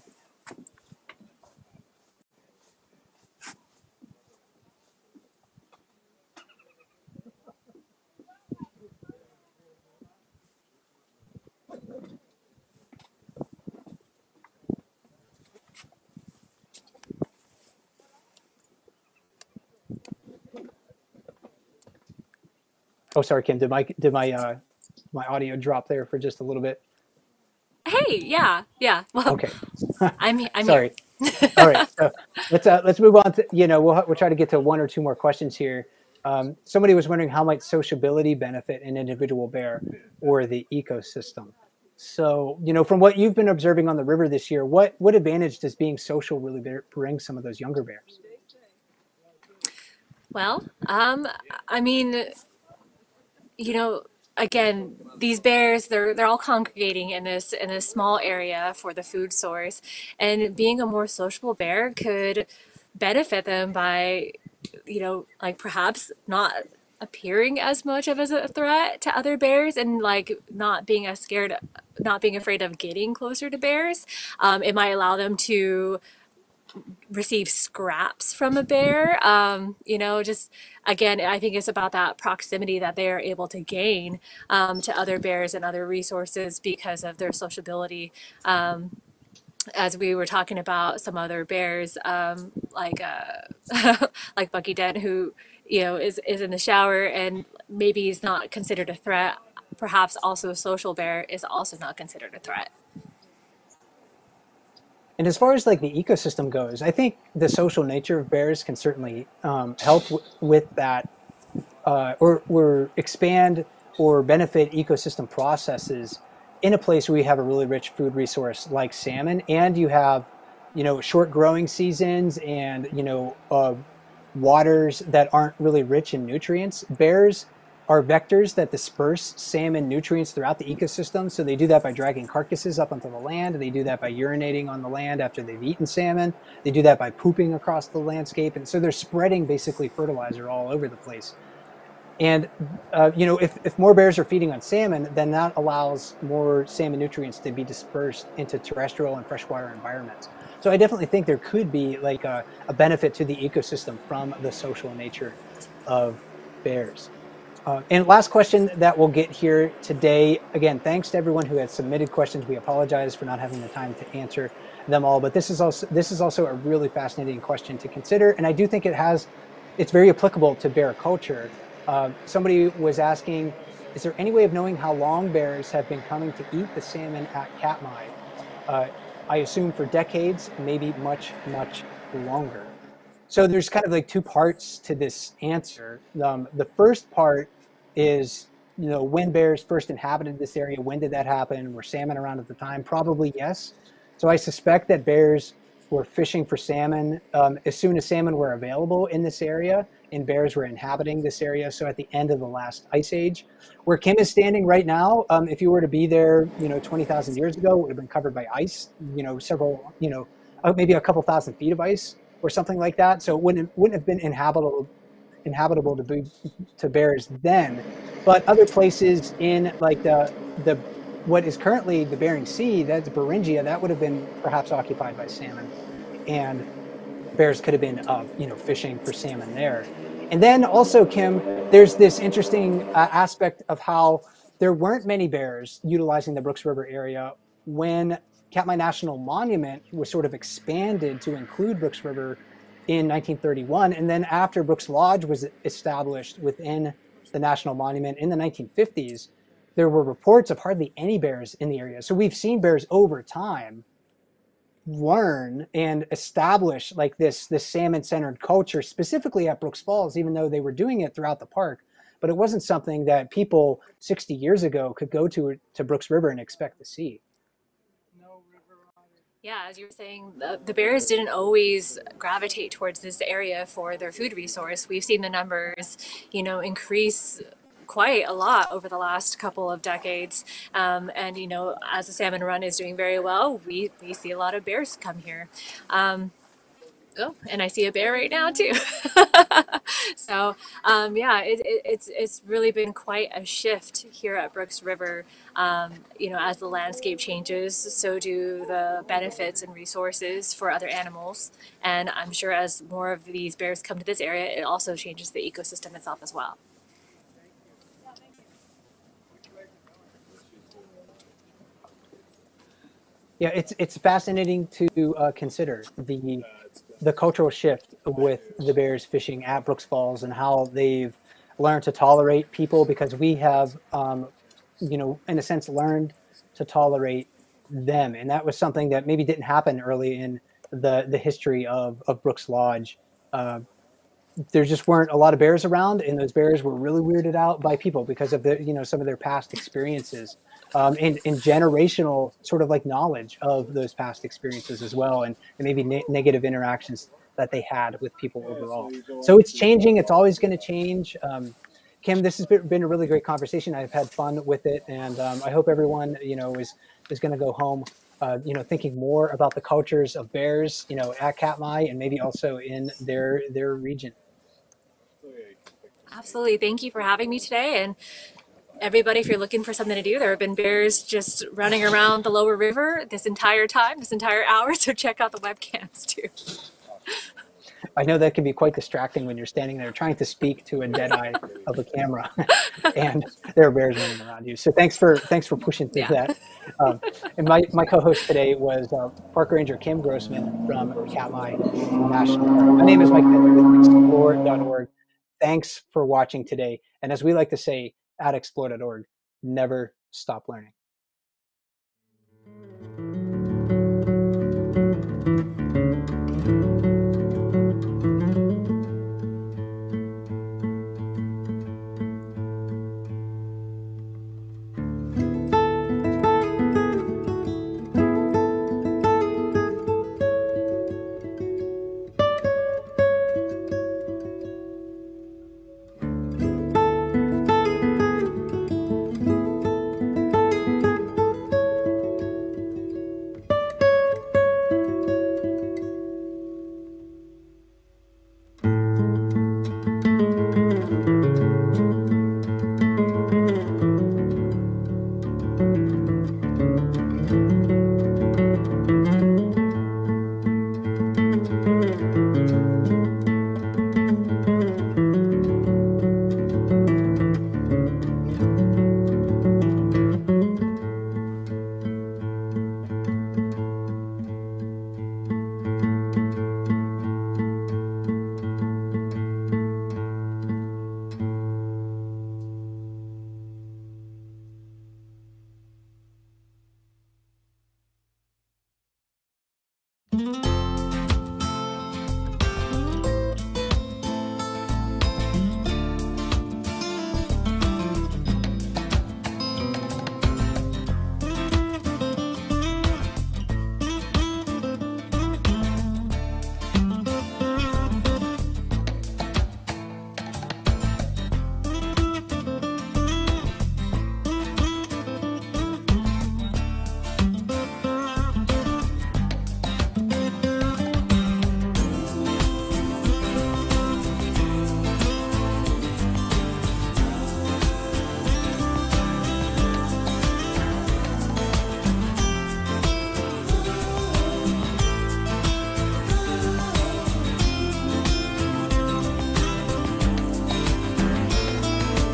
Oh, sorry, Kim. Did my did my uh, my audio drop there for just a little bit? Hey, yeah, yeah. Well, okay. I'm I'm sorry. All right, so let's uh, let's move on to you know we'll we'll try to get to one or two more questions here. Um, somebody was wondering how might sociability benefit an individual bear or the ecosystem. So you know from what you've been observing on the river this year, what what advantage does being social really bring some of those younger bears? Well, um, I mean, you know, again, these bears they're they're all congregating in this in this small area for the food source, and being a more sociable bear could benefit them by, you know, like perhaps not appearing as much of as a threat to other bears and like not being as scared not being afraid of getting closer to bears. Um, it might allow them to receive scraps from a bear. Um, you know, just again, I think it's about that proximity that they are able to gain um, to other bears and other resources because of their sociability. Um, as we were talking about some other bears, um, like uh, like Bucky Dent, who you know is is in the shower and maybe is not considered a threat. Perhaps also a social bear is also not considered a threat. And as far as like the ecosystem goes, I think the social nature of bears can certainly um, help with that, uh, or or expand or benefit ecosystem processes in a place where you have a really rich food resource like salmon, and you have, you know, short growing seasons and you know uh, waters that aren't really rich in nutrients. Bears are vectors that disperse salmon nutrients throughout the ecosystem. So they do that by dragging carcasses up onto the land. They do that by urinating on the land after they've eaten salmon. They do that by pooping across the landscape. And so they're spreading basically fertilizer all over the place. And uh, you know, if, if more bears are feeding on salmon, then that allows more salmon nutrients to be dispersed into terrestrial and freshwater environments. So I definitely think there could be like a, a benefit to the ecosystem from the social nature of bears. Uh, and last question that we'll get here today. Again, thanks to everyone who has submitted questions. We apologize for not having the time to answer them all, but this is also this is also a really fascinating question to consider, and I do think it has it's very applicable to bear culture. Uh, somebody was asking, is there any way of knowing how long bears have been coming to eat the salmon at Katmai? Uh, I assume for decades, maybe much much longer. So there's kind of like two parts to this answer. Um, the first part is, you know, when bears first inhabited this area, when did that happen? Were salmon around at the time? Probably yes. So I suspect that bears were fishing for salmon um, as soon as salmon were available in this area and bears were inhabiting this area. So at the end of the last ice age, where Kim is standing right now, um, if you were to be there, you know, 20,000 years ago, it would have been covered by ice, you know, several, you know, uh, maybe a couple thousand feet of ice or something like that. So it wouldn't wouldn't have been inhabitable inhabitable to to bears then. But other places in like the the what is currently the Bering Sea, that's Beringia, that would have been perhaps occupied by salmon, and bears could have been uh, you know fishing for salmon there. And then also, Kim, there's this interesting uh, aspect of how there weren't many bears utilizing the Brooks River area when Katmai National Monument was sort of expanded to include Brooks River in 1931. And then after Brooks Lodge was established within the National Monument in the 1950s, there were reports of hardly any bears in the area. So we've seen bears over time learn and establish like this this salmon centered culture specifically at Brooks Falls even though they were doing it throughout the park but it wasn't something that people 60 years ago could go to to Brooks River and expect to see. Yeah, as you were saying, the, the, bears didn't always gravitate towards this area for their food resource. We've seen the numbers, you know, increase quite a lot over the last couple of decades. Um, and, you know, as the salmon run is doing very well, we, we see a lot of bears come here. Um, oh, and I see a bear right now too. so um, yeah, it, it, it's it's really been quite a shift here at Brooks River. Um, you know, as the landscape changes, so do the benefits and resources for other animals. And I'm sure as more of these bears come to this area, it also changes the ecosystem itself as well. Yeah, it's it's fascinating to uh, consider the the cultural shift with the bears fishing at Brooks Falls and how they've learned to tolerate people because we have, um, you know, in a sense, learned to tolerate them, and that was something that maybe didn't happen early in the the history of of Brooks Lodge. Uh, there just weren't a lot of bears around, and those bears were really weirded out by people because of the you know some of their past experiences um, and, and, generational sort of like knowledge of those past experiences as well, and, and maybe ne- negative interactions that they had with people overall. So it's changing. It's always going to change. Um, Kim, this has been a really great conversation. I've had fun with it, and um, I hope everyone, you know, is is going to go home, uh, you know, thinking more about the cultures of bears, you know, at Katmai and maybe also in their their region. Absolutely. Thank you for having me today. And everybody, if you're looking for something to do, there have been bears just running around the lower river this entire time, this entire hour. So check out the webcams too. I know that can be quite distracting when you're standing there trying to speak to a dead eye of a camera, and there are bears running around you. So thanks for thanks for pushing through yeah. that. Um, and my, my co-host today was uh, Park Ranger Kim Grossman from Katmai National Park. My name is Mike Miller with Explore.org. Thanks for watching today, and as we like to say at Explore.org, never stop learning.